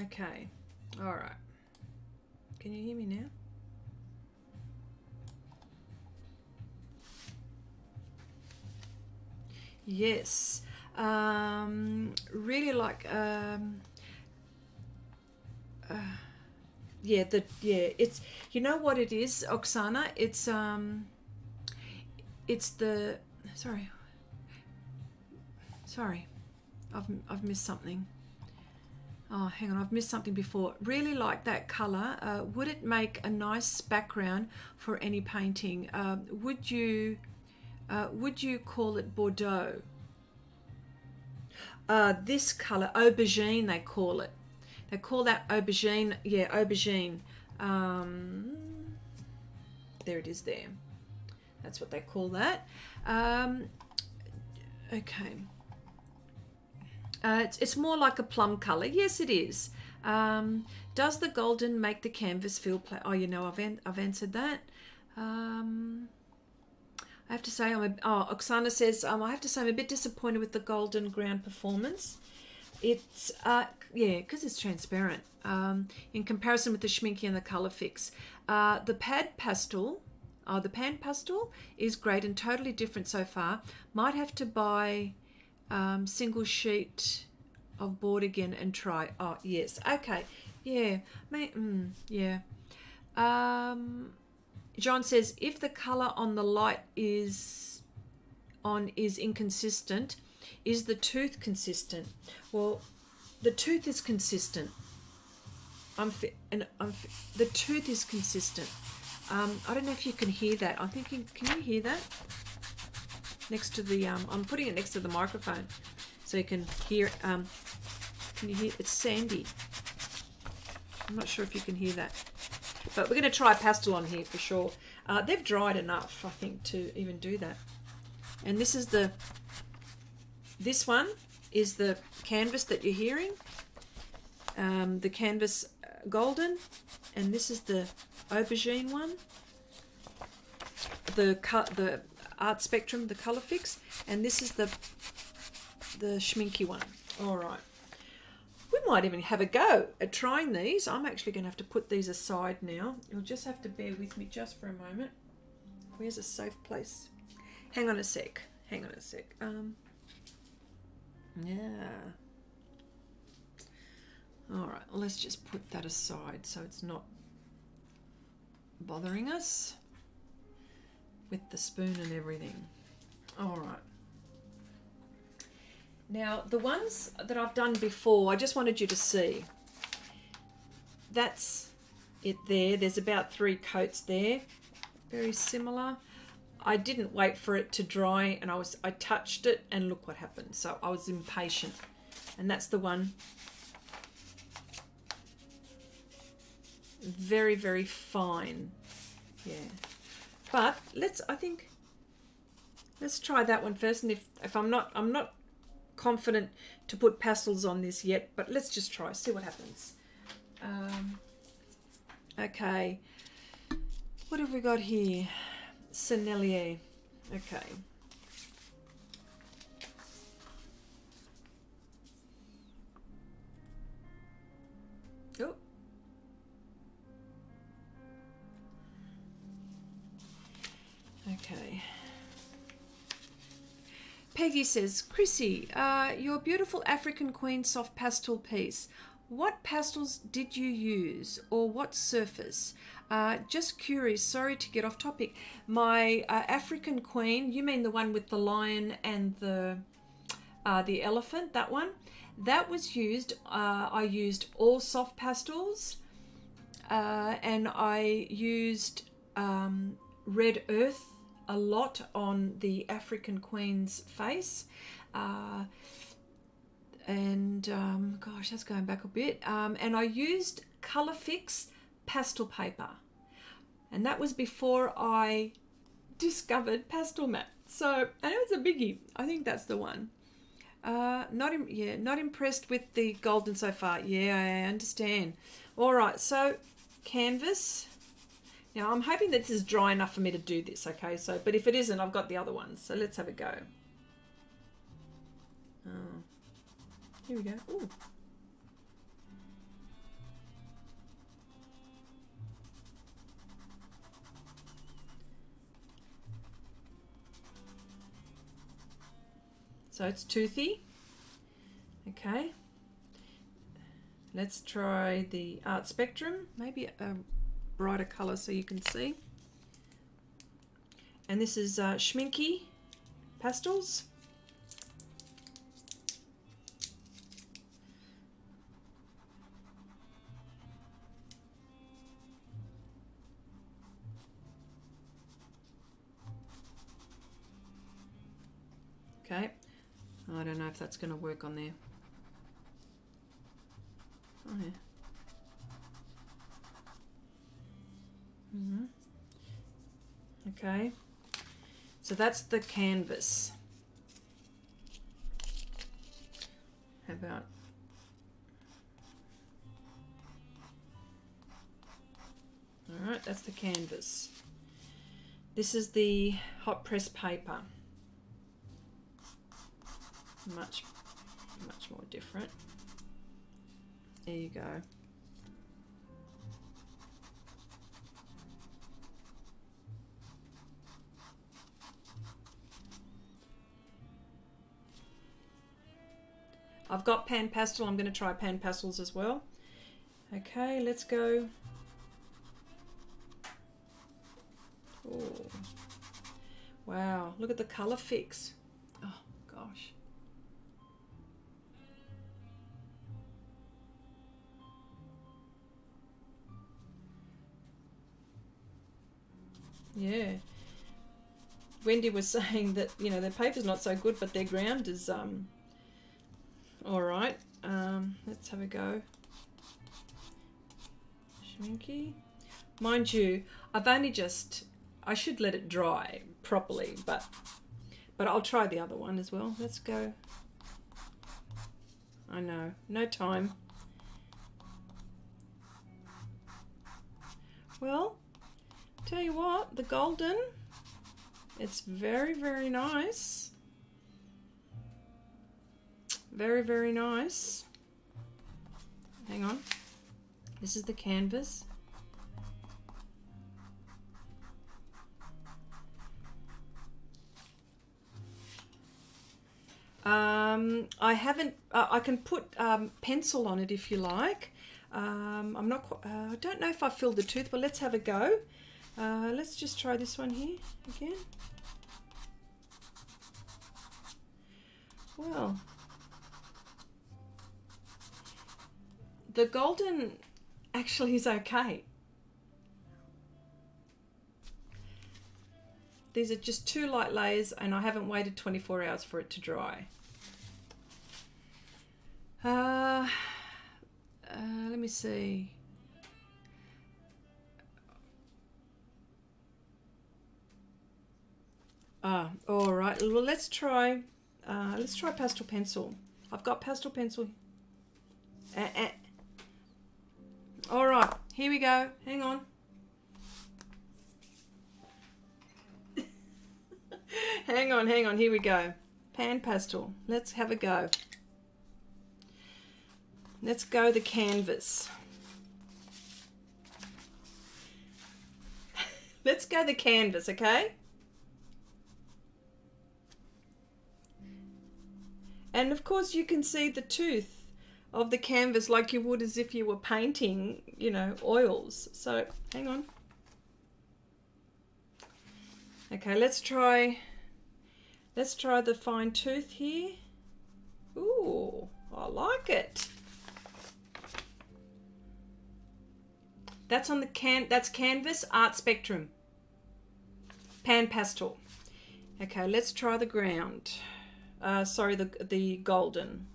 Okay. All right. Can you hear me now? Yes. Um, really like um, uh, yeah, the yeah, it's you know what it is, Oksana? It's um it's the sorry. Sorry. I've I've missed something. Oh, hang on, I've missed something before. Really like that colour. Uh, would it make a nice background for any painting? Uh, would you uh, would you call it Bordeaux? Uh, this colour, aubergine, they call it. They call that aubergine. Yeah, aubergine. Um, there it is. There. That's what they call that. Um, okay. Uh, it's, it's more like a plum colour. Yes, it is. Um, does the golden make the canvas feel play? Oh, you know, I've, an I've answered that. Um, I have to say, I'm a, oh, Oksana says, um, I have to say I'm a bit disappointed with the golden ground performance. It's, uh, yeah, because it's transparent um, in comparison with the Schmincke and the Colourfix. Uh, the Pad Pastel, uh, the Pan Pastel is great and totally different so far. Might have to buy um, single sheet of board again and try. Oh, yes. Okay. Yeah. May, mm, yeah. Um, John says if the color on the light is on is inconsistent, is the tooth consistent? Well, the tooth is consistent. I'm and I'm the tooth is consistent. Um, I don't know if you can hear that. I'm thinking, can you hear that? Next to the, um, I'm putting it next to the microphone so you can hear. Um, can you hear? It's sandy. I'm not sure if you can hear that. But we're going to try pastel on here for sure. Uh, they've dried enough, I think, to even do that. And this is the, this one is the canvas that you're hearing. Um, the canvas uh, golden. And this is the aubergine one. The cut, the art spectrum, the Colour Fix, And this is the, the Schmincke one. All right we might even have a go at trying these. I'm actually going to have to put these aside now. You'll just have to bear with me just for a moment. Where's a safe place? Hang on a sec. Hang on a sec. Um, yeah. All right, let's just put that aside so it's not bothering us with the spoon and everything. All right. Now, the ones that I've done before, I just wanted you to see. That's it there. There's about three coats there. Very similar. I didn't wait for it to dry and I was I touched it and look what happened. So I was impatient. And that's the one. Very, very fine. Yeah. But let's I think let's try that one first and if if I'm not I'm not confident to put pastels on this yet, but let's just try, see what happens. Um, okay, what have we got here? Sennelier. Okay. Okay. Peggy says, Chrissy, uh, your beautiful African Queen soft pastel piece. What pastels did you use or what surface? Uh, just curious, sorry to get off topic. My uh, African Queen, you mean the one with the lion and the, uh, the elephant, that one? That was used, uh, I used all soft pastels uh, and I used um, red earth a lot on the African Queen's face. Uh, and um, gosh, that's going back a bit. Um, and I used Colorfix pastel paper. And that was before I discovered pastel Pastelmat. So, and it was a biggie. I think that's the one. Uh, not yeah, not impressed with the golden so far. Yeah, I understand. All right, so canvas. Now I'm hoping that this is dry enough for me to do this, okay? So, but if it isn't, I've got the other ones. So let's have a go. Oh, here we go. Ooh. So it's toothy. Okay. Let's try the art spectrum. Maybe a brighter colour so you can see. And this is uh, Schmincke Pastels. Okay, I don't know if that's going to work on there. Oh, yeah. Mm -hmm. Okay, so that's the canvas. How about All right, that's the canvas. This is the hot press paper much, much more different. There you go. I've got pan pastel. I'm going to try pan pastels as well. Okay, let's go. Oh, wow. Look at the color fix. Oh, gosh. Yeah. Wendy was saying that, you know, their paper's not so good, but their ground is um, all right. Um, let's have a go. Schmincke. Mind you, I've only just, I should let it dry properly, but but I'll try the other one as well. Let's go. I know, no time. Well, Tell you what, the golden, it's very, very nice. Very, very nice. Hang on. This is the canvas. Um, I haven't, uh, I can put um, pencil on it if you like. Um, I'm not, uh, I don't know if I filled the tooth, but let's have a go. Uh, let's just try this one here again. Well, the golden actually is okay. These are just two light layers and I haven't waited 24 hours for it to dry. Uh, uh, let me see. Ah, all right. Well, let's try. Uh, let's try pastel pencil. I've got pastel pencil. All right. Here we go. Hang on. hang on, hang on. Here we go. Pan pastel. Let's have a go. Let's go the canvas. Let's go the canvas, okay? And of course you can see the tooth of the canvas like you would as if you were painting, you know, oils. So hang on. Okay, let's try, let's try the fine tooth here. Ooh, I like it. That's on the can, that's canvas art spectrum. Pan pastel. Okay, let's try the ground. Uh, sorry, the, the golden.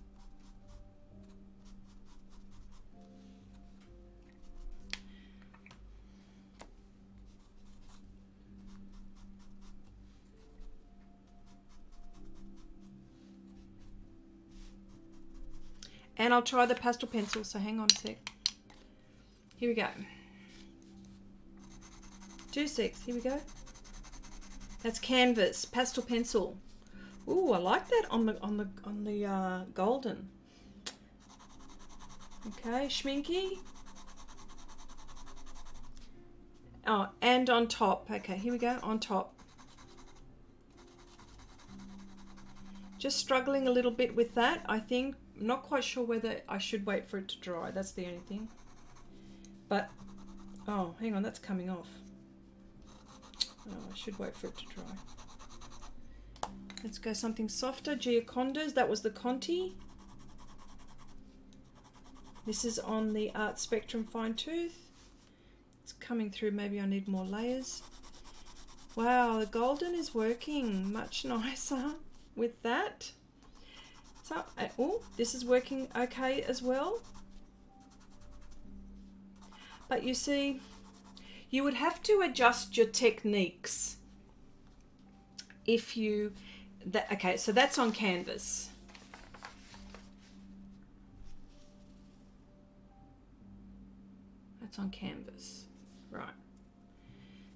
And I'll try the pastel pencil, so hang on a sec. Here we go. Two six, here we go. That's canvas, pastel pencil. Ooh, I like that on the on the on the uh, golden. Okay, Schmincke. Oh, and on top. Okay, here we go. On top. Just struggling a little bit with that. I think, not quite sure whether I should wait for it to dry. That's the only thing. But, oh, hang on, that's coming off. Oh, I should wait for it to dry. Let's go something softer. Giocondas, that was the Conté. This is on the Art Spectrum Fine Tooth. It's coming through, maybe I need more layers. Wow, the golden is working much nicer with that. So, uh, oh, this is working okay as well. But you see, you would have to adjust your techniques if you, that, okay, so that's on canvas. That's on canvas, right.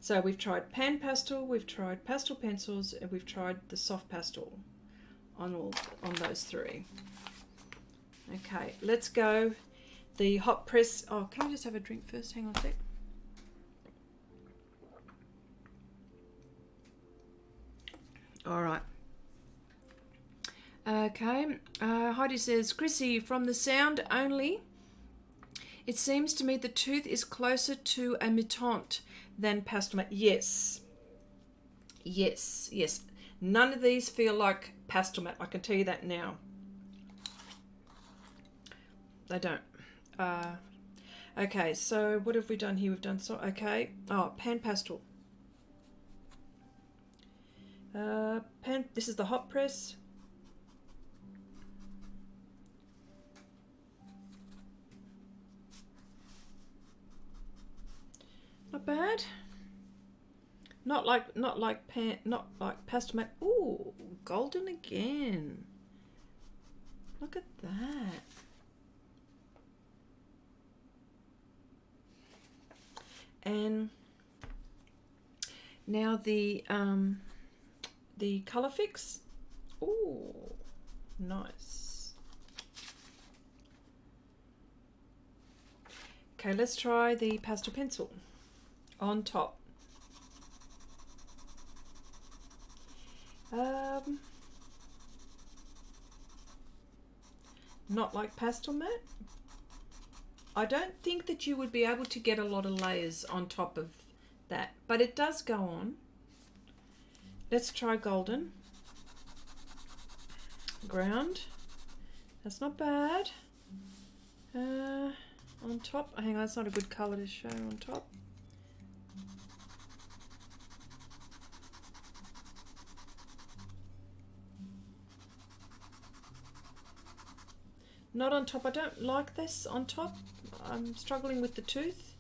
So we've tried pan pastel, we've tried pastel pencils, and we've tried the soft pastel on all on those three. Okay, let's go. The hot press. Oh, can I just have a drink first? Hang on a sec. All right. Okay. Uh, Heidi says, Chrissy, from the sound only, it seems to me the tooth is closer to a Mi-Teinte than Pastelmat. Yes. Yes, yes. None of these feel like Pastelmat. I can tell you that now. They don't. Uh, okay, so what have we done here? We've done so. Okay. Oh, pan pastel. Uh, pan. This is the hot press. Not bad. Not like not like pan not like pastel Ooh, golden again. Look at that. And now the um the color fix. Ooh, nice. Okay, let's try the pastel pencil on top. Um, not like Pastelmat. I don't think that you would be able to get a lot of layers on top of that, but it does go on. Let's try golden. Ground. That's not bad. Uh, on top, hang on, that's not a good colour to show on top. Not on top. I don't like this on top. I'm struggling with the tooth.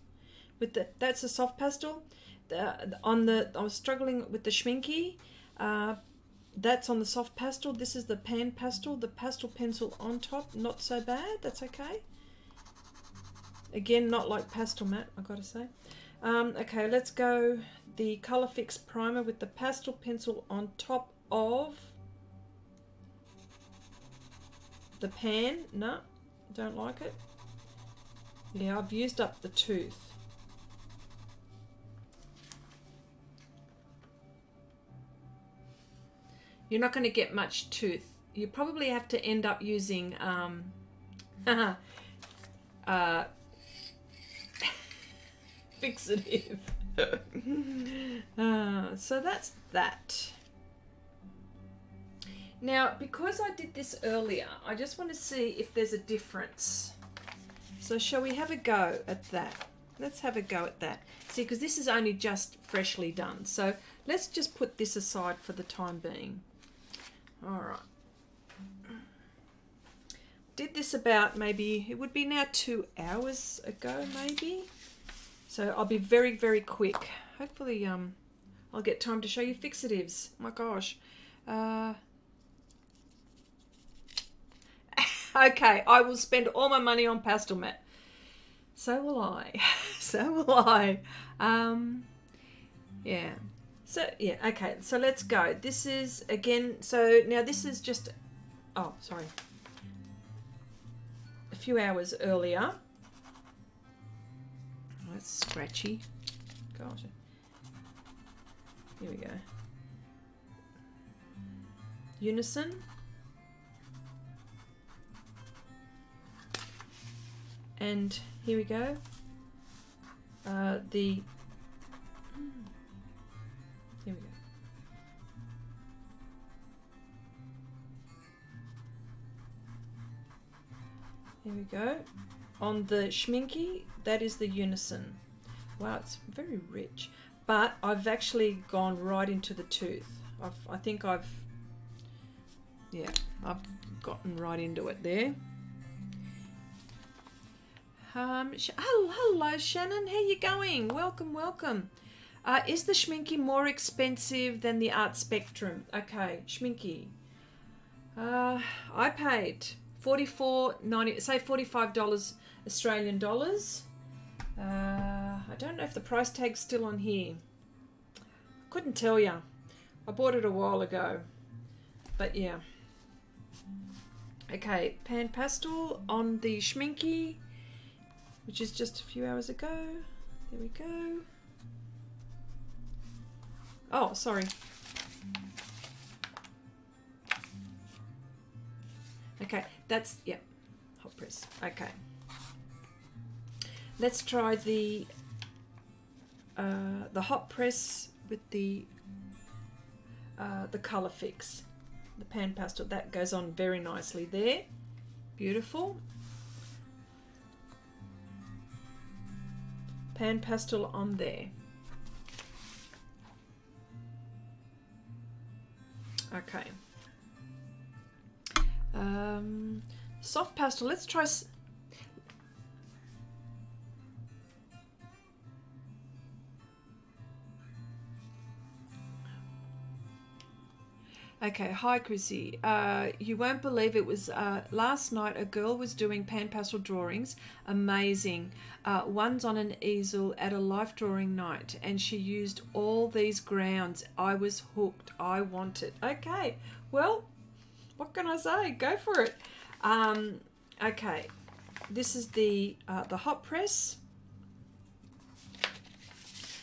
With the that's a soft pastel. The, on the I was struggling with the Schmincke. Uh, that's on the soft pastel. This is the pan pastel. The pastel pencil on top. Not so bad. That's okay. Again, not like Pastelmat, I gotta say. Um, okay, let's go the Color Fix primer with the pastel pencil on top of the pan, no, don't like it. Yeah, I've used up the tooth. You're not going to get much tooth. You probably have to end up using um, uh, fixative. uh, so that's that. Now, because I did this earlier, I just want to see if there's a difference. So shall we have a go at that? Let's have a go at that. See, because this is only just freshly done. So let's just put this aside for the time being. All right. Did this about maybe, it would be now two hours ago maybe. So I'll be very, very quick. Hopefully um, I'll get time to show you fixatives. My gosh. Uh, okay, I will spend all my money on Pastelmat. So will I. so will I. Um, yeah. So, yeah, okay. So let's go. This is, again, so now this is just, oh, sorry. A few hours earlier. Oh, that's scratchy. Gosh. Here we go. Unison. And here we go. Uh, the here we go. Here we go. On the Schmincke, that is the Unison. Wow, it's very rich. But I've actually gone right into the tooth. I've, I think I've, yeah, I've gotten right into it there. Um, hello, hello, Shannon. How you going? Welcome, welcome. Uh, is the Schmincke more expensive than the Art Spectrum? Okay, Schmincke. Uh, I paid forty four ninety, say forty five dollars Australian dollars. Uh, I don't know if the price tag's still on here. Couldn't tell ya. I bought it a while ago, but yeah. Okay, pan pastel on the Schmincke, which is just a few hours ago. There we go. Oh, sorry. Okay, that's, yep, hot press. Okay. Let's try the uh, the hot press with the uh, the color fix, the pan pastel. That goes on very nicely there. Beautiful. Pan pastel on there. Okay. Um, soft pastel. Let's try. Okay, hi Chrissy. Uh, you won't believe it was uh, last night a girl was doing pan pastel drawings. Amazing. Uh, one's on an easel at a life drawing night and she used all these grounds. I was hooked. I want it. Okay, well, what can I say? Go for it. Um, okay, this is the, uh, the hot press.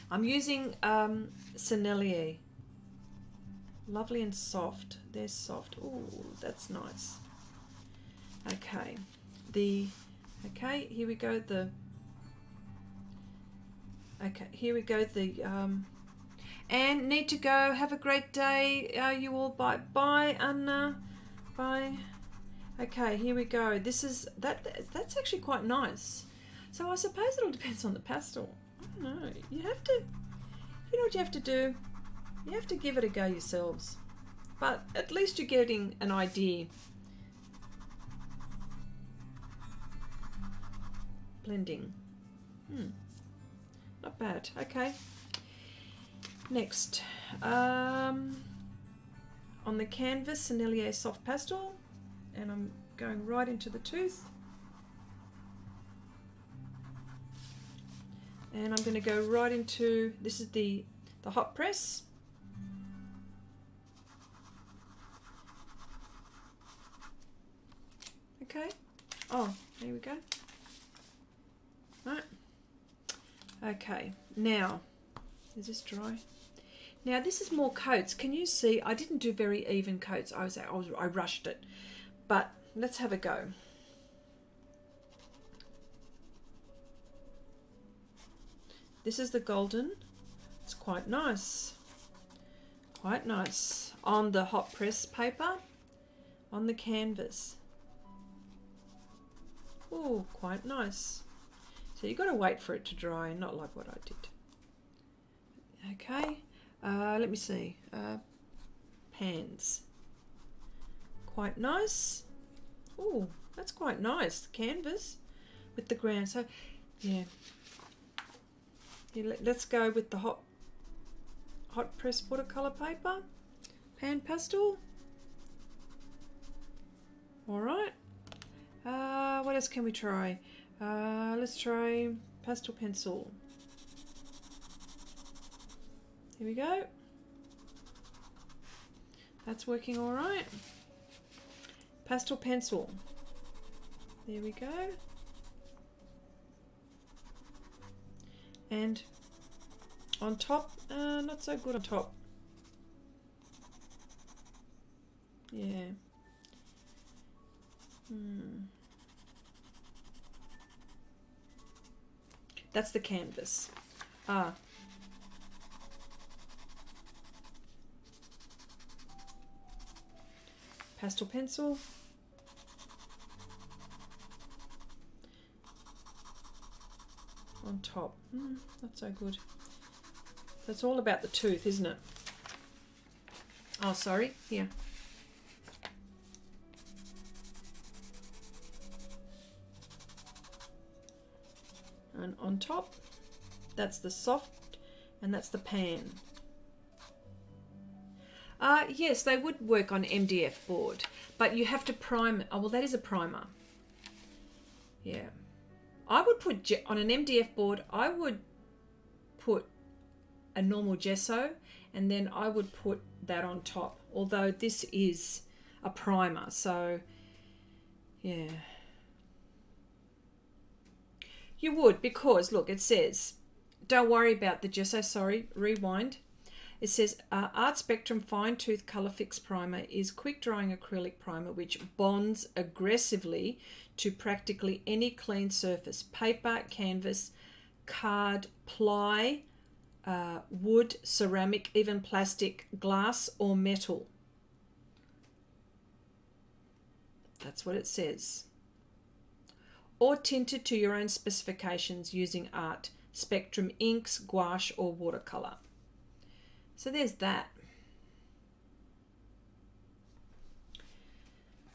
I'm using um, Sennelier Lovely and soft. They're soft. Oh, that's nice. Okay. The okay, here we go. The okay, here we go. The um and need to go. Have a great day. Uh, you all bye bye Anna. Bye. Okay, here we go. This is that that's actually quite nice. So I suppose it all depends on the pastel. I don't know. You have to you know what you have to do? You have to give it a go yourselves. But at least you're getting an idea. Blending. Hmm. Not bad. Okay. Next. Um, on the canvas, Sennelier Soft Pastel. And I'm going right into the tooth. And I'm going to go right into, this is the, the hot press. Okay. Oh, there we go. Right. Okay. Now, is this dry? Now this is more coats. Can you see? I didn't do very even coats. I was I was I rushed it, but let's have a go. This is the golden. It's quite nice. Quite nice on the hot press paper, on the canvas. Oh, quite nice. So you've got to wait for it to dry, not like what I did. Okay, uh, let me see. Uh, pans. Quite nice. Oh, that's quite nice. The canvas with the ground. So, yeah. yeah let, let's go with the hot hot press watercolor paper. Pan pastel. All right. Uh, what else can we try? Uh, let's try pastel pencil. Here we go. That's working all right. Pastel pencil. There we go. And on top, uh, not so good on top. Yeah. Hmm. That's the canvas. Ah. Pastel pencil. On top. Mm, not so good. That's all about the tooth, isn't it? Oh, sorry. Here. And on top, that's the soft and that's the pan. Uh, yes, they would work on MDF board, but you have to prime. Oh, well, that is a primer. Yeah. I would put on an MDF board, I would put a normal gesso and then I would put that on top. Although this is a primer, so yeah. You would because look, it says, don't worry about the gesso, sorry, rewind. It says uh, Art Spectrum Fine Tooth Color Fix Primer is quick drying acrylic primer which bonds aggressively to practically any clean surface paper, canvas, card, ply, uh, wood, ceramic, even plastic, glass, or metal. That's what it says. Or tinted to your own specifications using art, spectrum inks, gouache, or watercolor. So there's that.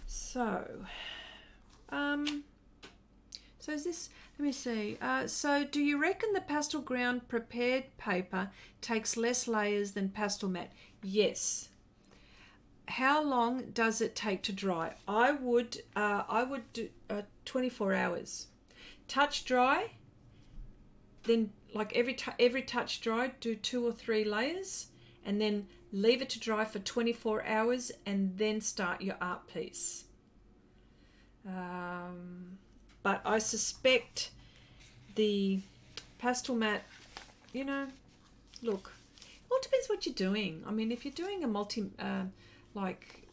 So, um, so is this, let me see. Uh, so do you reckon the pastel ground prepared paper takes less layers than Pastelmat? Yes. How long does it take to dry? I would, uh, I would do uh, 24 hours. Touch dry, then like every every touch dry, do two or three layers, and then leave it to dry for 24 hours, and then start your art piece. Um, but I suspect the Pastelmat, you know, look, it all depends what you're doing. I mean, if you're doing a multi, uh, like,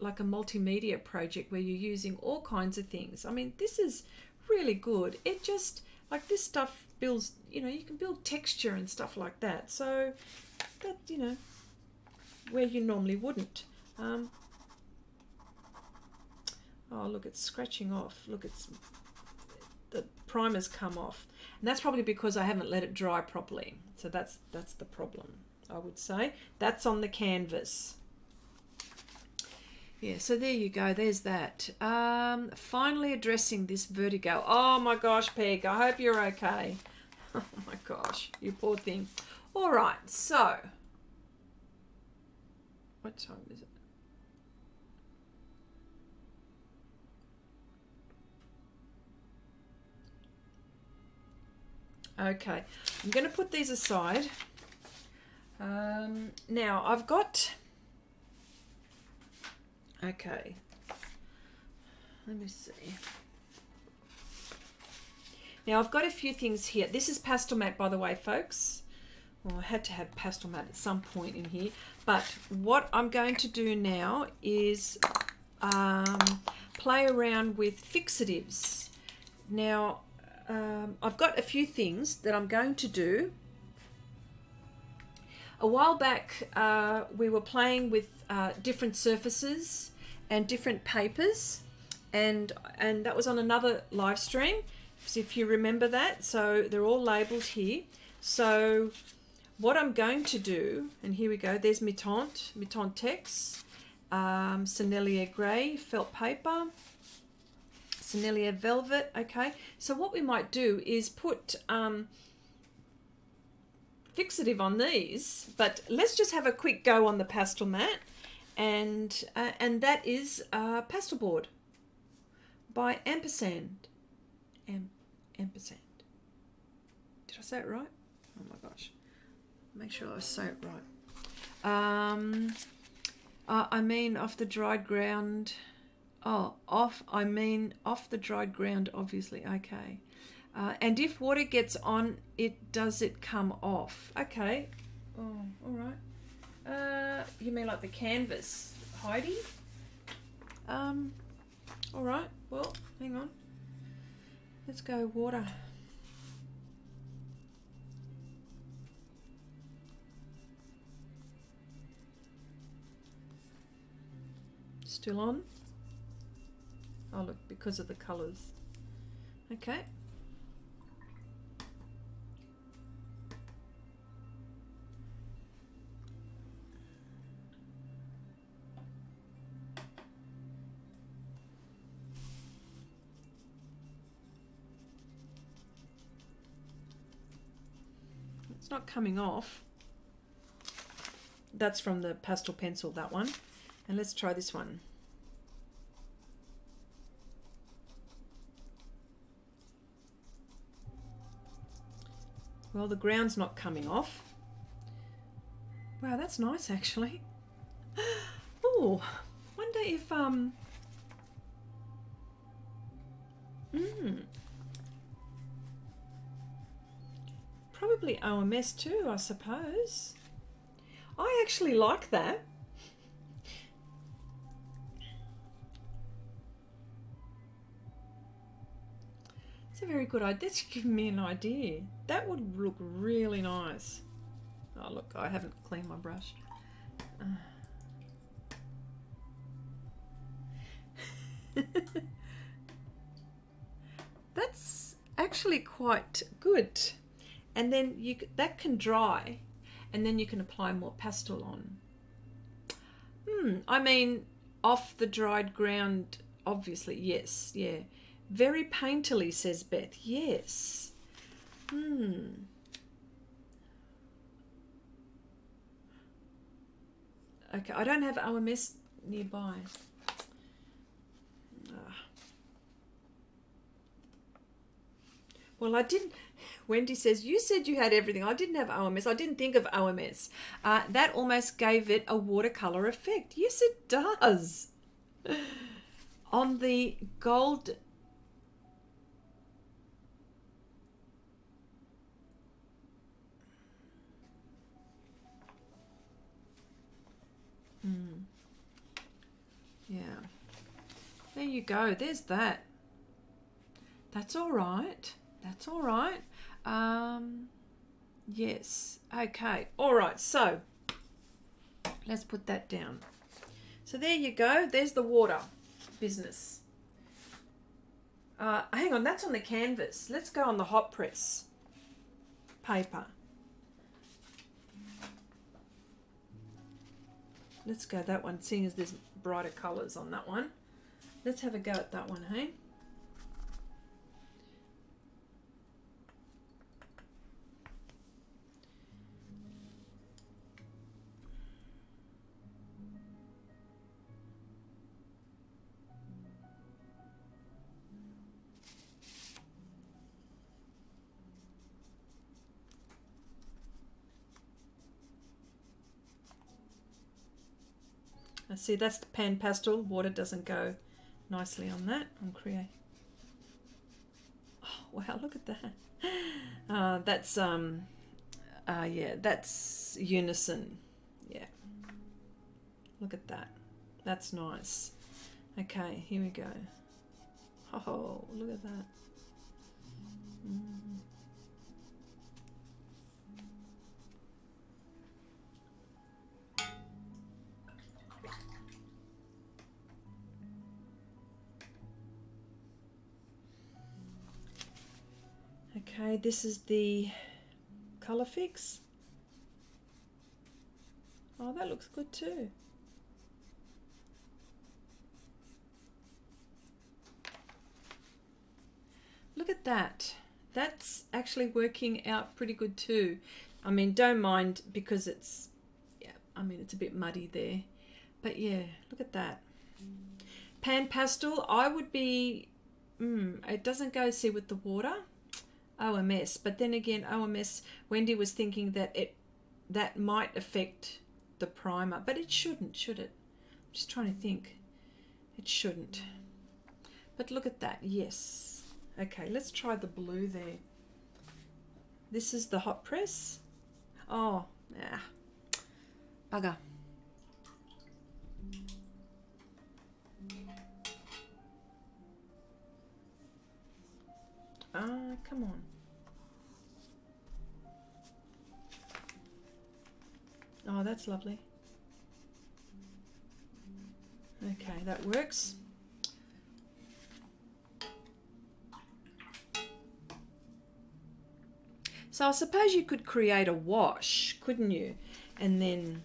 like a multimedia project where you're using all kinds of things, I mean, this is really good. It just, like this stuff builds, you know, you can build texture and stuff like that. So that, you know, where you normally wouldn't. Um, Oh, look, it's scratching off. Look, it's the primer's come off. And that's probably because I haven't let it dry properly. So that's that's the problem, I would say. That's on the canvas. Yeah, so there you go. There's that. Um, finally addressing this vertigo. Oh my gosh, Peg, I hope you're okay. Oh my gosh, you poor thing. All right, so what time is it? Okay, I'm going to put these aside. Um, now, I've got... Okay. Let me see. Now, I've got a few things here. This is Pastelmat, by the way, folks. Well, I had to have Pastelmat at some point in here. But what I'm going to do now is um, play around with fixatives. Now, um, I've got a few things that I'm going to do. A while back, uh, we were playing with uh, different surfaces and different papers, and and that was on another live stream. If you remember that, so they're all labelled here. So what I'm going to do, and here we go. There's Mi Tante, Mi-Teintes Touch, um, Sennelier Grey felt paper. Sennelier Velvet. Okay, so what we might do is put um, fixative on these, but let's just have a quick go on the Pastelmat. And, uh, and that is uh, Pastel Board by Ampersand. Am ampersand. Did I say it right? Oh my gosh. Make sure I say it right. Um, uh, I mean off the dried ground. Oh, off, I mean off the dried ground, obviously. Okay. Uh, and if water gets on it, does it come off? Okay. Oh, all right. Uh, you mean like the canvas, Heidi? Um, all right. Well, hang on. Let's go water. Still on? Oh look, because of the colours. Okay. It's not coming off. That's from the pastel pencil, that one. And let's try this one. Well, the ground's not coming off. Wow, that's nice actually. Oh, wonder if um. Mm. Probably OMS too, I suppose. I actually like that. It's a very good idea. That's given me an idea. That would look really nice. Oh, look, I haven't cleaned my brush. Uh. That's actually quite good. And then you that can dry and then you can apply more pastel on. Hmm, I mean, off the dried ground, obviously, yes, yeah. Very painterly, says Beth. Yes. Hmm. Okay, I don't have OMS nearby. Ah. Well, I didn't. Wendi says, You said you had everything. I didn't have OMS. I didn't think of OMS. Uh, that almost gave it a watercolor effect. Yes, it does. On the gold Mm. Yeah. There you go. There's that. That's all right. That's all right. Um, yes. Okay. All right. So let's put that down. So there you go. There's the water business. Uh, hang on. That's on the canvas. Let's go on the hot press paper. Let's go that one, seeing as there's brighter colours on that one. Let's have a go at that one, hey? See that's the pan pastel. Water doesn't go nicely on that. On create. Oh wow! Look at that. Uh, that's um, uh, yeah, that's unison. Yeah. Look at that. That's nice. Okay, here we go. Oh, look at that. Mm. Okay, this is the color fix. Oh, that looks good too. Look at that. That's actually working out pretty good too. I mean, don't mind because it's, yeah, I mean, it's a bit muddy there. But yeah, look at that. Pan pastel, I would be, mm, it doesn't go, see, with the water. Oh, OMS. But then again, oh, OMS, Wendi was thinking that it that might affect the primer, but it shouldn't, should it? I'm just trying to think. It shouldn't. But look at that, yes. Okay, let's try the blue there. This is the hot press. Oh, yeah. Bugger. Ah, uh, come on. Oh, that's lovely. Okay, that works. So I suppose you could create a wash, couldn't you? And then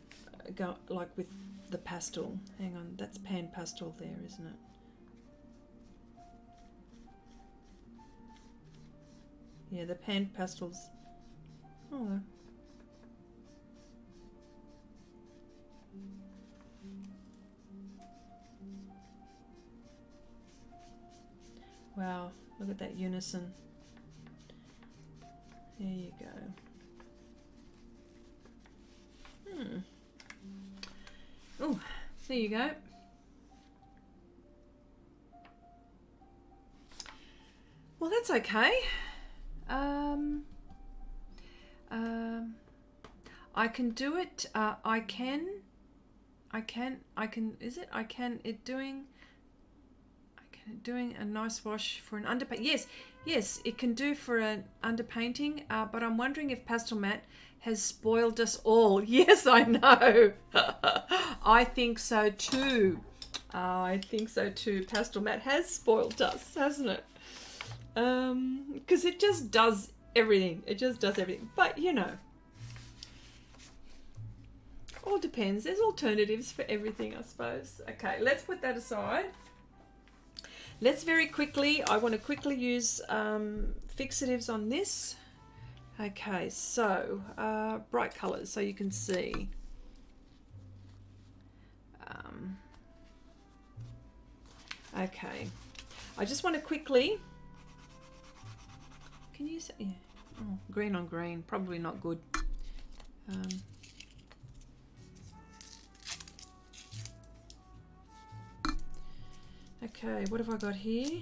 go like with the pastel. Hang on, that's pan pastel there, isn't it? Yeah, the pan pastels. Oh. Wow, look at that unison. There you go. Hmm. Oh, there you go. Well, that's okay. Um, um, I can do it. Uh, I can. I can. I can. Is it? I can. It doing. I can doing a nice wash for an underpaint. Yes, yes, it can do for an underpainting. Uh, but I'm wondering if Pastelmat has spoiled us all. Yes, I know. I think so too. Uh, I think so too. Pastelmat has spoiled us, hasn't it? Um, because it just does everything. It just does everything. But you know, all depends. There's alternatives for everything, I suppose. Okay, let's put that aside. Let's very quickly, I want to quickly use um, fixatives on this. Okay, so uh, bright colors so you can see. Um, okay, I just want to quickly can you say, yeah. Oh, green on green, probably not good. Um, okay, what have I got here?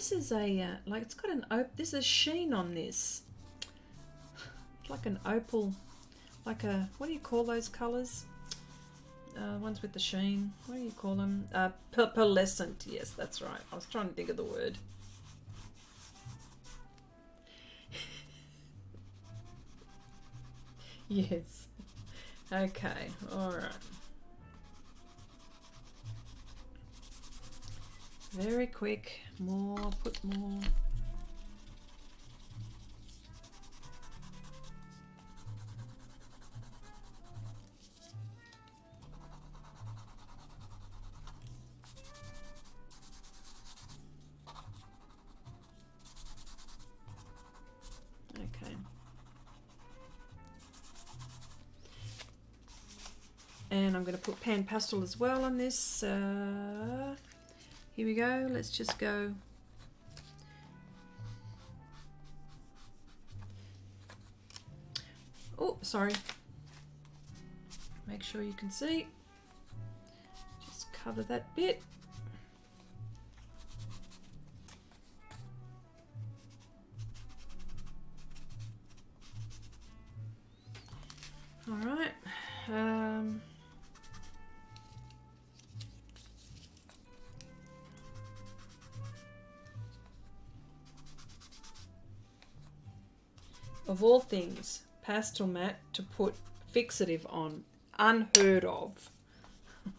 This is a, uh, like it's got an, op this is a sheen on this. It's like an opal, like a, what do you call those colours? Uh, ones with the sheen, what do you call them? Uh, pearlescent, yes, that's right. I was trying to think of the word. yes. Okay, alright. Very quick. More, put more. Okay. And I'm going to put pan pastel as well on this. Uh, here we go. Let's just go. Oh, sorry. Make sure you can see. Just cover that bit. Of all things, Pastelmat to put fixative on. Unheard of.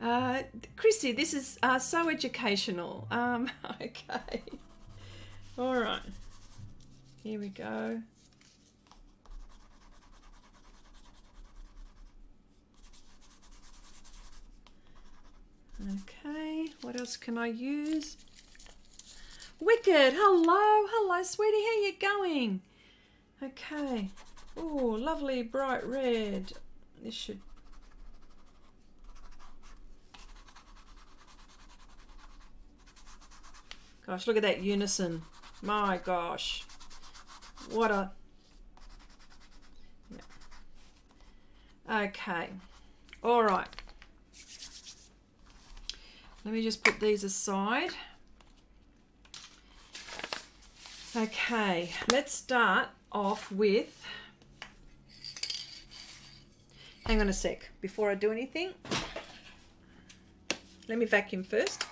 Uh, Christy, this is uh, so educational. Um, okay. All right. Here we go. Okay, what else can I use? Wicked, hello, hello sweetie, how you going? Okay, oh, lovely bright red. This should... Gosh, look at that unison. My gosh. what a yeah. okay all right let me just put these aside. Okay let's start off with hang on a sec before I do anything let me vacuum first.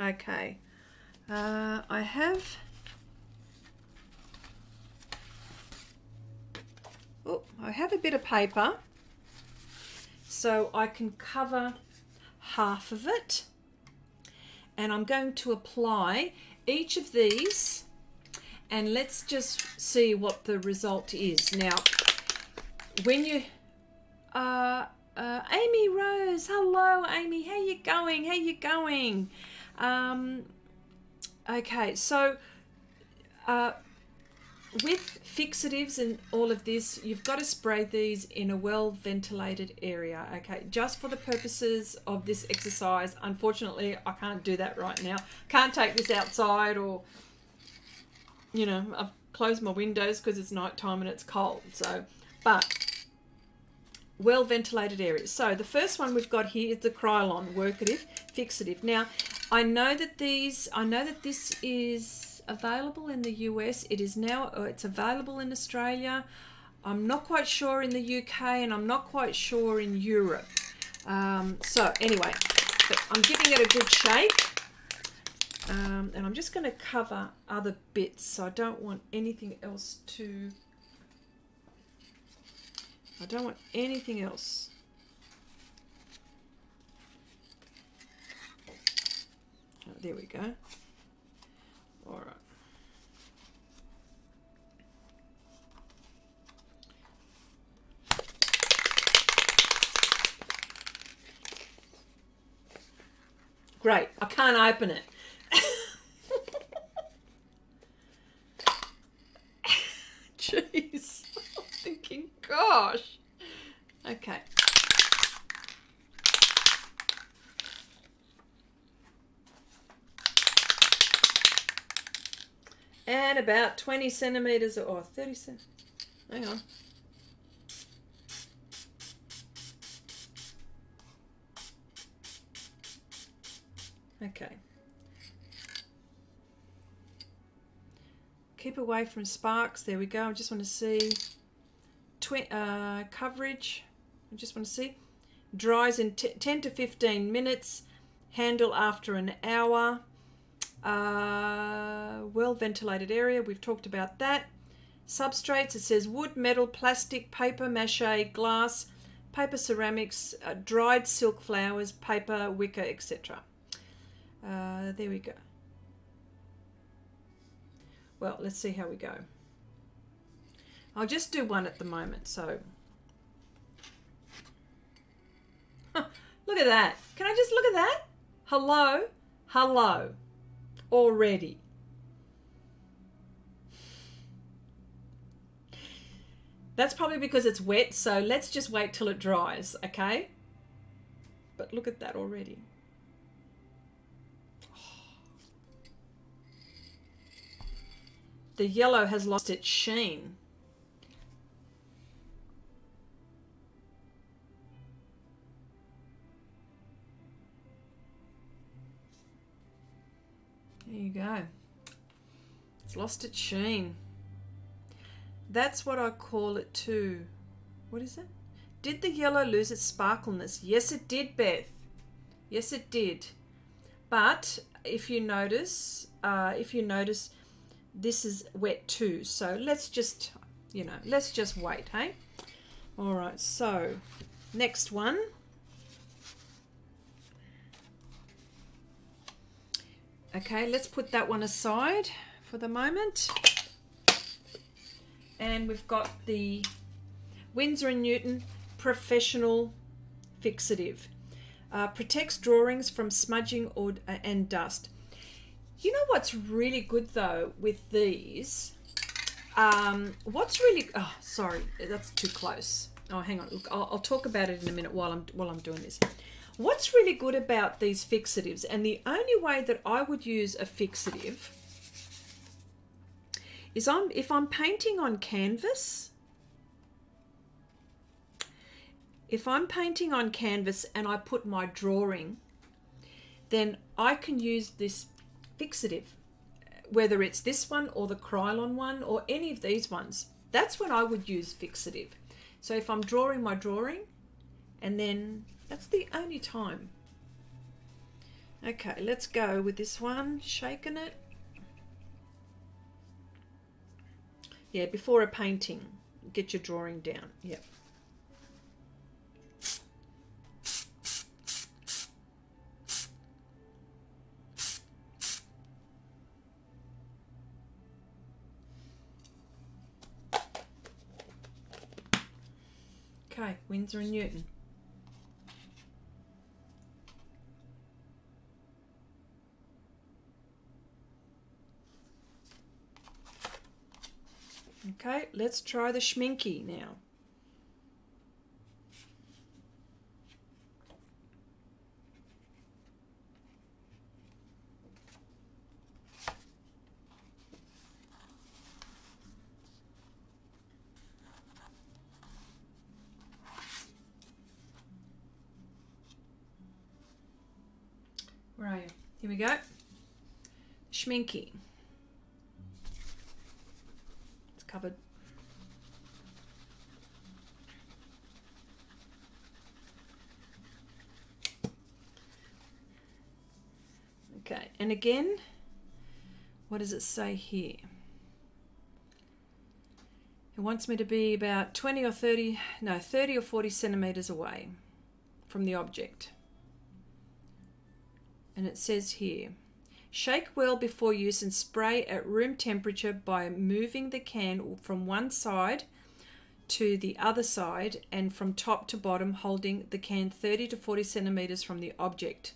Okay, uh, I have. Oh, I have a bit of paper, so I can cover half of it, and I'm going to apply each of these, and let's just see what the result is. Now, when you, uh, uh, Amy Rose, hello, Amy, how you going? How you going? Um, okay, so uh, with fixatives and all of this, you've got to spray these in a well ventilated area, okay? Just for the purposes of this exercise. Unfortunately, I can't do that right now. Can't take this outside or, you know, I've closed my windows because it's night time and it's cold. So, but well ventilated areas. So the first one we've got here is the Krylon Workable Fixative. Now, I know that these, I know that this is available in the US. It is now, uh, it's available in Australia. I'm not quite sure in the UK and I'm not quite sure in Europe. Um, so anyway, I'm giving it a good shake. Um, and I'm just going to cover other bits so I don't want anything else to I don't want anything else There we go. All right. Great. I can't open it. Jeez. I'm thinking, gosh. Okay. And about 20 centimeters or 30 cent. Hang on. Okay. Keep away from sparks. There we go. I just want to see uh, coverage. I just want to see. Dries in 10 to 15 minutes. Handle after an hour. Uh, well ventilated area, we've talked about that. Substrates, it says wood, metal, plastic, paper, mache, glass, paper ceramics, uh, dried silk flowers, paper, wicker, etc. Uh, there we go. Well, let's see how we go. I'll just do one at the moment, so. look at that. Can I just look at that? Hello? Hello already. That's probably because it's wet, so let's just wait till it dries, okay? But look at that already. The yellow has lost its sheen. There you go. It's lost its sheen. That's what I call it too. What is it? Did the yellow lose its sparkleness? Yes, it did, Beth. Yes, it did. But if you notice, uh, if you notice, this is wet too. So let's just, you know, let's just wait, hey? All right, so next one. Okay, let's put that one aside for the moment. And we've got the Winsor & Newton Professional Fixative. Uh, protects drawings from smudging or uh, and dust. You know what's really good though with these? Um, what's really? Oh, sorry, that's too close. Oh, hang on. Look, I'll, I'll talk about it in a minute while I'm while I'm doing this. What's really good about these fixatives, and the only way that I would use a fixative is I'm if I'm painting on canvas. If I'm painting on canvas and I put my drawing, then I can use this fixative whether it's this one or the Krylon one or any of these ones, that's when I would use fixative. So if I'm drawing my drawing, and then that's the only time. Okay, let's go with this one, shaking it. Yeah, before a painting, get your drawing down. Yep. Okay, Winsor and Newton. Okay, let's try the Schmincke now. Where are you? here we go. Schmincke. Covered. Okay, and again, what does it say here? It wants me to be about 20 or 30, no, 30 or 40 centimeters away from the object and it says here shake well before use and spray at room temperature by moving the can from one side to the other side and from top to bottom holding the can 30 to 40 centimeters from the object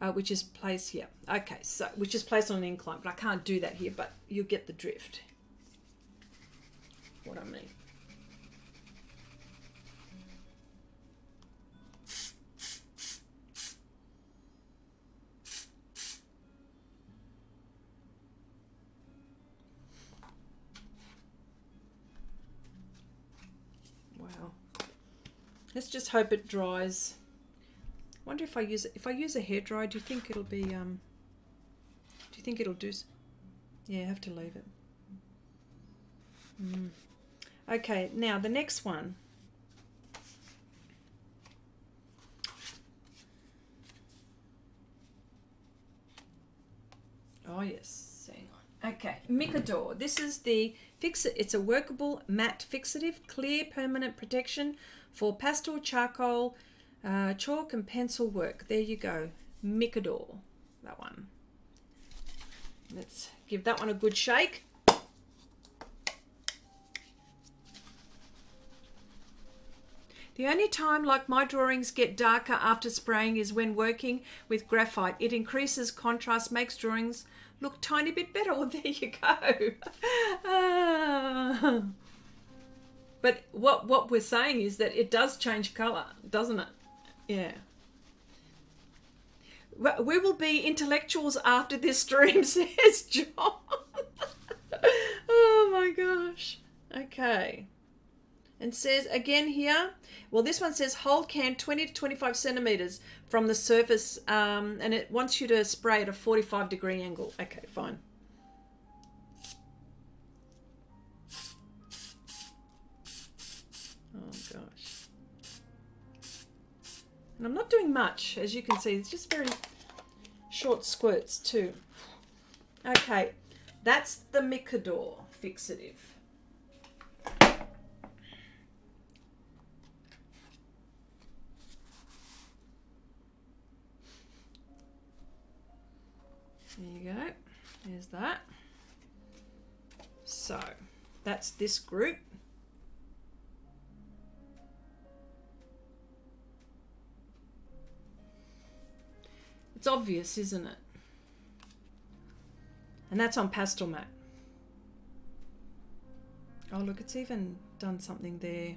uh, which is placed here. Okay so which is placed on an incline but I can't do that here but you get the drift. What I mean Let's just hope it dries. Wonder if I use if I use a hair dryer, do you think it'll be um do you think it'll do yeah, I have to leave it. Mm. Okay, now the next one. Oh yes, hang on. Okay, Micador. This is the fix it. It's a workable matte fixative, clear permanent protection for pastel, charcoal, uh, chalk and pencil work. There you go. Micador, that one. Let's give that one a good shake. The only time like my drawings get darker after spraying is when working with graphite. It increases contrast, makes drawings look tiny bit better. Well, there you go. ah. What what we're saying is that it does change color, doesn't it? Yeah. We will be intellectuals after this stream, says John. oh my gosh. Okay. And says again here, well, this one says hold can 20 to 25 centimeters from the surface, um, and it wants you to spray at a 45 degree angle. Okay, fine. And I'm not doing much, as you can see. It's just very short squirts too. Okay, that's the Micador fixative. There you go. There's that. So, that's this group. It's obvious, isn't it? And that's on Pastelmat. Oh, look, it's even done something there.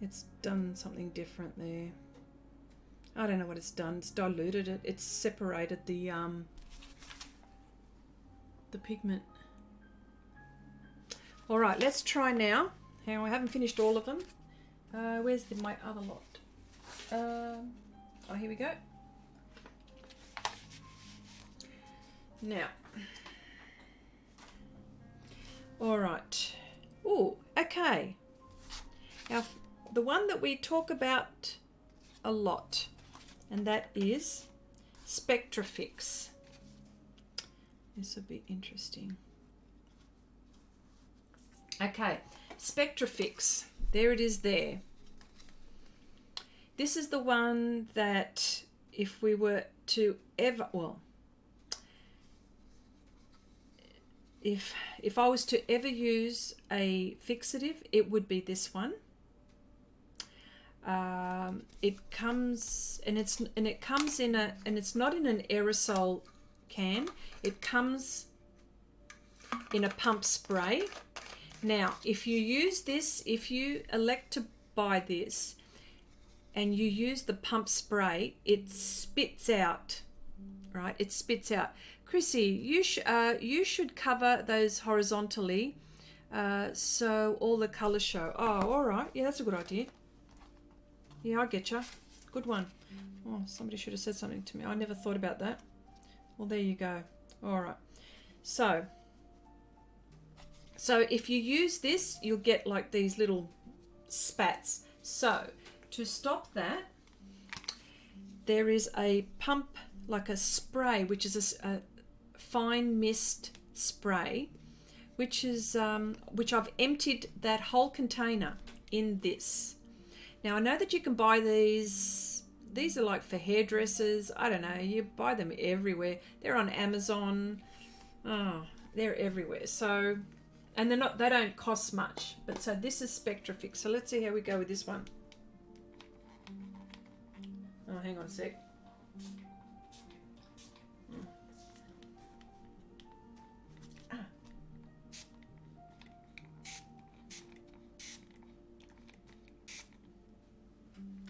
It's done something different there. I don't know what it's done. It's diluted it. It's separated the um the pigment. All right, let's try now. Hang on, I haven't finished all of them. Uh, where's the, my other lot? Um, oh, here we go. Now, all right. Oh, okay. Now, the one that we talk about a lot, and that is Spectrafix. This will be interesting. Okay, Spectrafix. There it is there. This is the one that if we were to ever, well, if if I was to ever use a fixative, it would be this one. Um, it comes and it's and it comes in a and it's not in an aerosol can. It comes in a pump spray. Now, if you use this, if you elect to buy this and you use the pump spray, it spits out, right? It spits out. Chrissy, you, sh uh, you should cover those horizontally uh, so all the colours show. Oh, all right. Yeah, that's a good idea. Yeah, I get you. Good one. Oh, somebody should have said something to me. I never thought about that. Well, there you go. All right. So, so if you use this, you'll get like these little spats. So, to stop that, there is a pump, like a spray, which is a, a fine mist spray, which is um, which I've emptied that whole container in this. Now I know that you can buy these. These are like for hairdressers. I don't know. You buy them everywhere. They're on Amazon. Oh, they're everywhere. So, and they're not. They don't cost much. But so this is Spectrafix. So let's see how we go with this one. Oh, hang on a sec.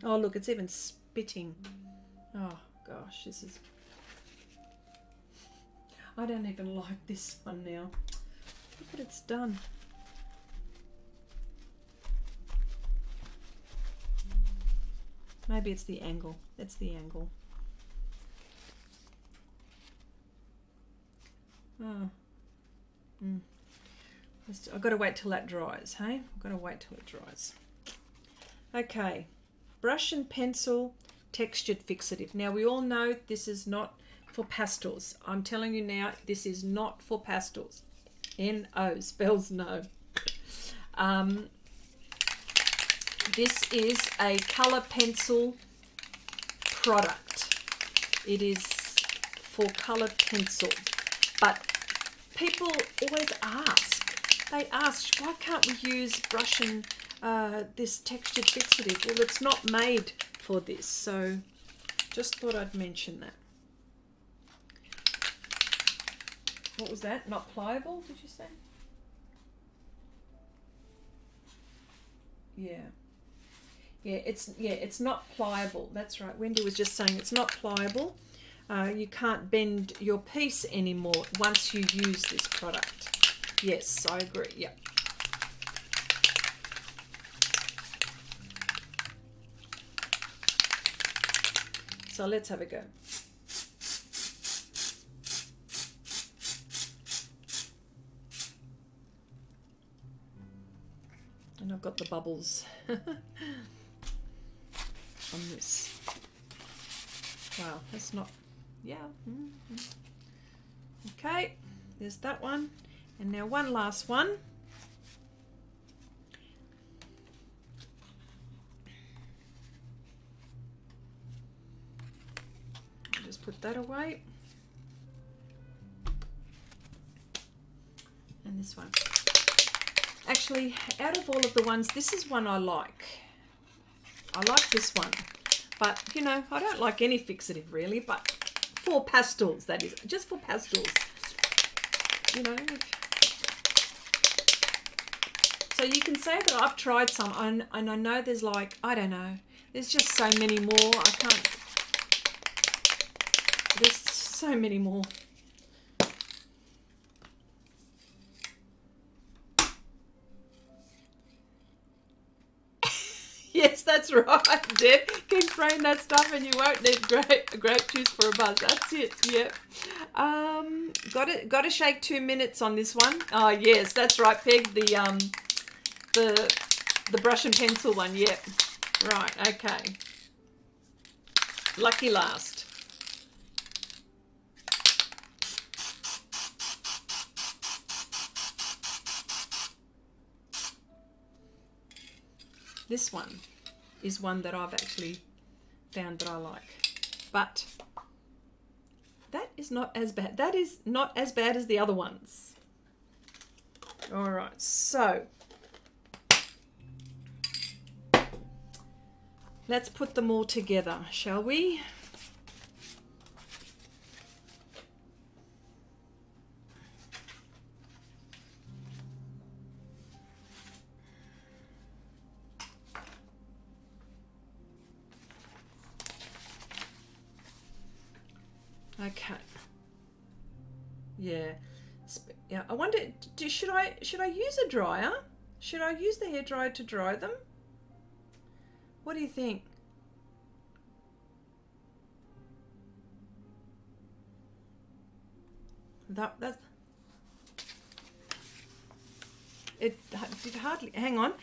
Oh, look, it's even spitting. Oh, gosh, this is... I don't even like this one now. Look what it's done. Maybe it's the angle. It's the angle. Oh. Mm. I've got to wait till that dries, hey? I've got to wait till it dries. Okay brush and pencil textured fixative. Now we all know this is not for pastels. I'm telling you now, this is not for pastels. N-O spells no. Um, this is a color pencil product. It is for colored pencil. But people always ask, they ask, why can't we use brush and uh, this textured fixative. Well, it's not made for this, so just thought I'd mention that. What was that? Not pliable, did you say? Yeah. Yeah, it's yeah, it's not pliable. That's right. Wendi was just saying it's not pliable. Uh, you can't bend your piece anymore once you use this product. Yes, I agree. Yeah. So let's have a go. And I've got the bubbles on this. Wow, that's not, yeah. Mm -hmm. Okay, there's that one. And now one last one. Put that away. And this one. Actually, out of all of the ones, this is one I like. I like this one. But, you know, I don't like any fixative really, but for pastels, that is. Just for pastels. You know, So you can say that I've tried some, and, and I know there's like, I don't know, there's just so many more. I can't, so many more. Yes, that's right, Deb. Keep spraying that stuff and you won't need grape, grape juice for a buzz. That's it, yep. Um, got to, got to shake two minutes on this one. Oh, yes, that's right, Peg. The, um, the, the brush and pencil one, yep. Right, okay. Lucky last. This one is one that I've actually found that I like. But that is not as bad. That is not as bad as the other ones. All right, so let's put them all together, shall we? Okay. Yeah. Yeah. I wonder. Do, should I should I use a dryer? Should I use the hair dryer to dry them? What do you think? That that's it did hardly hang on.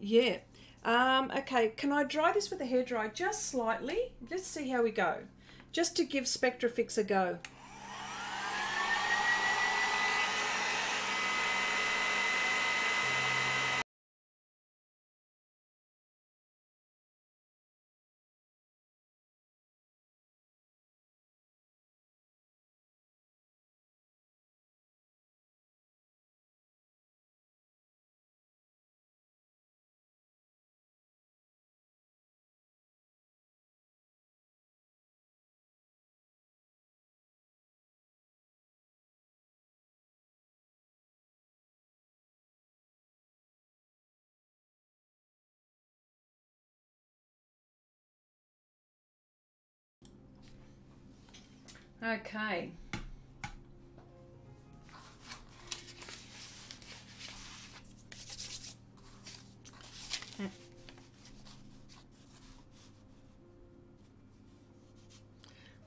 Yeah. Um, okay, can I dry this with a hair dryer just slightly? Let's see how we go just to give Spectrafix a go. Okay.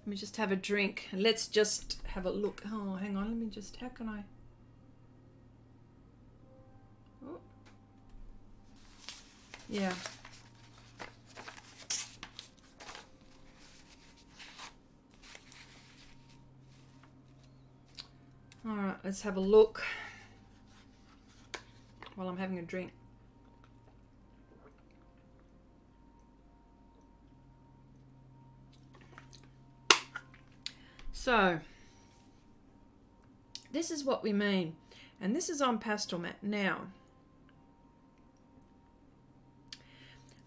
Let me just have a drink. Let's just have a look. Oh, hang on. Let me just, how can I? Oh. Yeah. All right, let's have a look while I'm having a drink. So, this is what we mean. And this is on Pastelmat. Now,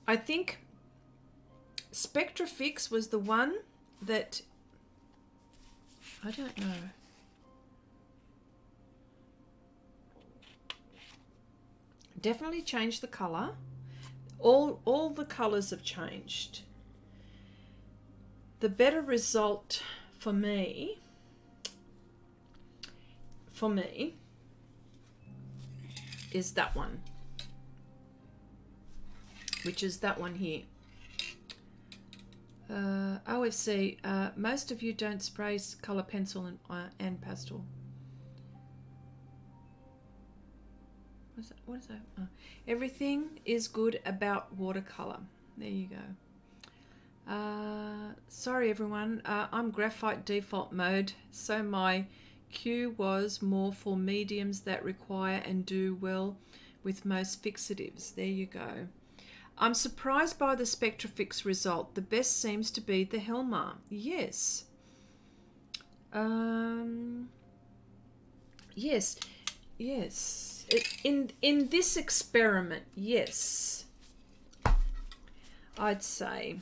I think Spectrafix was the one that, I don't know. Definitely changed the color. All, all the colors have changed. The better result for me, for me, is that one, which is that one here. Uh, OFC, uh, most of you don't spray color pencil and, uh, and pastel. That? What is that? Oh. Everything is good about watercolor. There you go. Uh, sorry, everyone. Uh, I'm graphite default mode, so my cue was more for mediums that require and do well with most fixatives. There you go. I'm surprised by the Spectrafix result. The best seems to be the Helmar. Yes. Um, yes. Yes in in this experiment, yes, I'd say.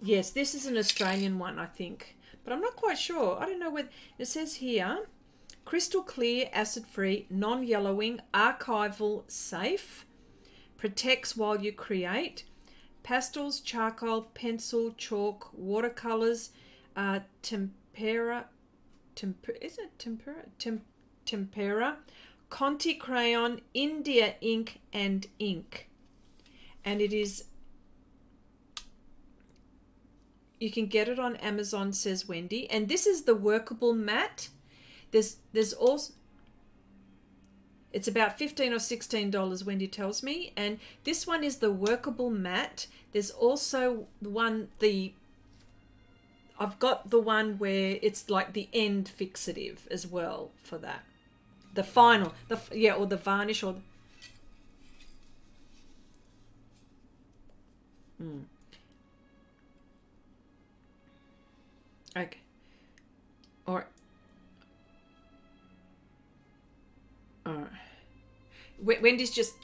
Yes, this is an Australian one, I think. But I'm not quite sure. I don't know whether it says here crystal clear, acid free, non yellowing, archival, safe, protects while you create. Pastels, charcoal, pencil, chalk, watercolors, uh, tempera, temper, is it tempera? Tem, tempera, Conté crayon, India ink, and ink. And it is you can get it on Amazon, says Wendi. And this is the workable mat. There's there's also it's about 15 or 16 dollars wendi tells me and this one is the workable mat there's also one the i've got the one where it's like the end fixative as well for that. The final the yeah or the varnish or hmm. okay. Or all right wendi's just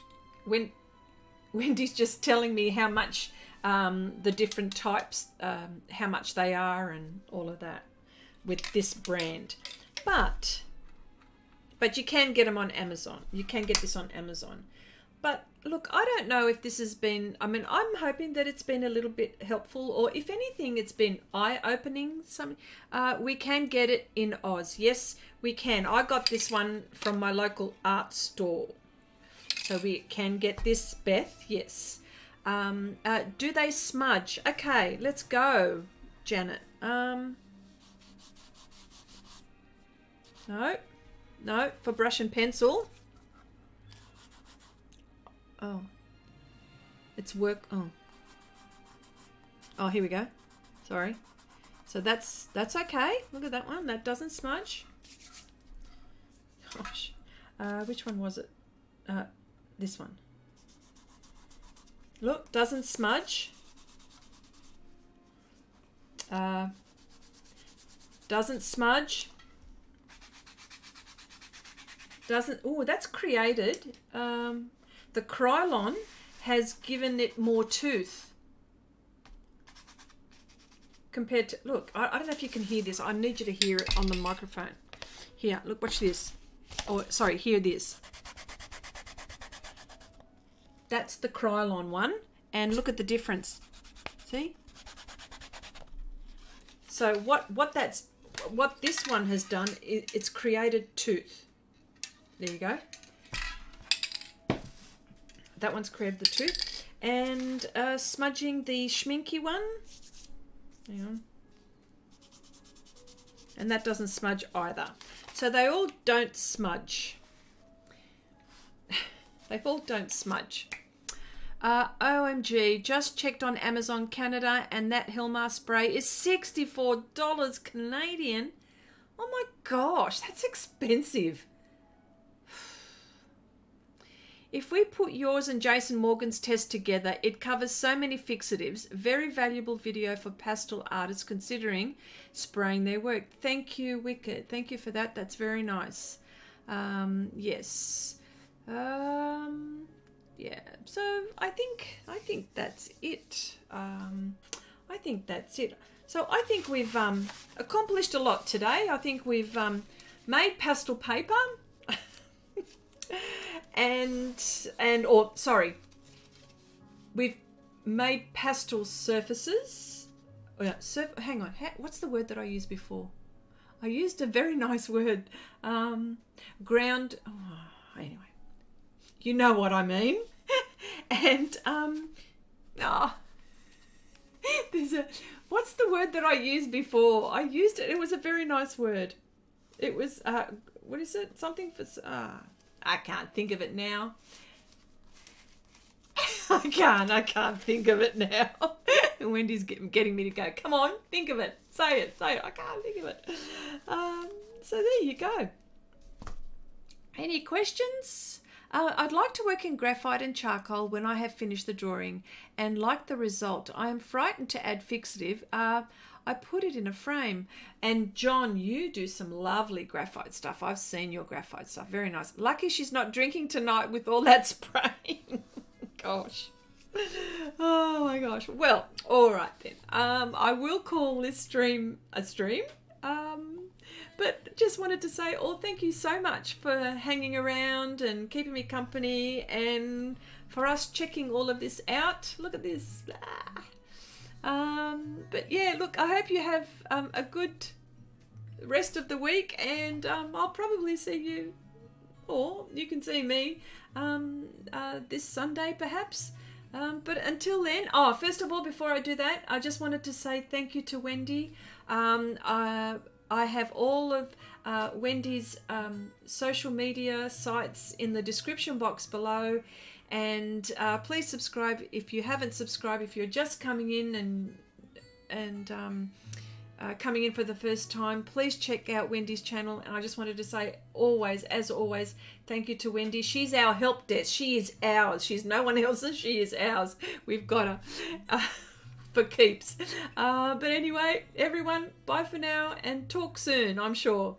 when wendi's just telling me how much um, the different types um, how much they are and all of that with this brand but but you can get them on Amazon. You can get this on Amazon. But look, I don't know if this has been, I mean, I'm hoping that it's been a little bit helpful, or if anything, it's been eye opening. Some, uh, we can get it in Oz. Yes, we can. I got this one from my local art store. So we can get this, Beth. Yes. Um, uh, do they smudge? Okay, let's go, Janet. Um, no. No, for brush and pencil. Oh. It's work. Oh. Oh, here we go. Sorry. So that's that's okay. Look at that one. That doesn't smudge. Gosh. Uh, which one was it? Uh, this one. Look, doesn't smudge. Uh, doesn't smudge. Doesn't oh that's created um, the Krylon has given it more tooth compared to look I, I don't know if you can hear this I need you to hear it on the microphone. Here look watch this. Oh sorry hear this that's the Krylon one and look at the difference see so what what that's what this one has done it's created tooth there you go. That one's created the tooth. And uh, smudging the schmincke one. Hang on. And that doesn't smudge either. So they all don't smudge. They all don't smudge. Uh, OMG, just checked on Amazon Canada and that Helmar spray is $64 Canadian. Oh my gosh, that's expensive. If we put yours and Jason Morgan's test together, it covers so many fixatives. Very valuable video for pastel artists considering spraying their work. Thank you, Wicked. Thank you for that. That's very nice. Um, yes. Um, yeah. So I think I think that's it. Um, I think that's it. So I think we've um, accomplished a lot today. I think we've um, made pastel paper and and or sorry, we've made pastel surfaces. Oh, yeah, surf, hang on, what's the word that I used before? I used a very nice word. Um, ground. Oh, anyway, you know what I mean. and um, ah, oh, there's a. What's the word that I used before? I used it. It was a very nice word. It was uh, what is it? Something for ah. I can't think of it now. I can't. I can't think of it now. Wendi's getting me to go. Come on, think of it. Say it. Say it. I can't think of it. Um, so there you go. Any questions? Uh, I'd like to work in graphite and charcoal when I have finished the drawing and like the result. I am frightened to add fixative. Uh, I put it in a frame. And John, you do some lovely graphite stuff. I've seen your graphite stuff. Very nice. Lucky she's not drinking tonight with all that spraying. gosh. Oh my gosh. Well, all right then. Um, I will call this stream a stream. Um, but just wanted to say, oh, thank you so much for hanging around and keeping me company and for us checking all of this out. Look at this. Um, but yeah, look, I hope you have um, a good rest of the week, and um, I'll probably see you, or you can see me um, uh, this Sunday perhaps. Um, but until then, oh, first of all, before I do that, I just wanted to say thank you to Wendi. Um, I, I have all of uh, Wendi's um, social media sites in the description box below. And uh, please subscribe if you haven't subscribed, if you're just coming in and, and um, uh, coming in for the first time, please check out Wendi's channel. And I just wanted to say, always, as always, thank you to Wendi. She's our help desk. She is ours. She's no one else's. She is ours. We've got her for keeps. Uh, but anyway, everyone, bye for now and talk soon, I'm sure.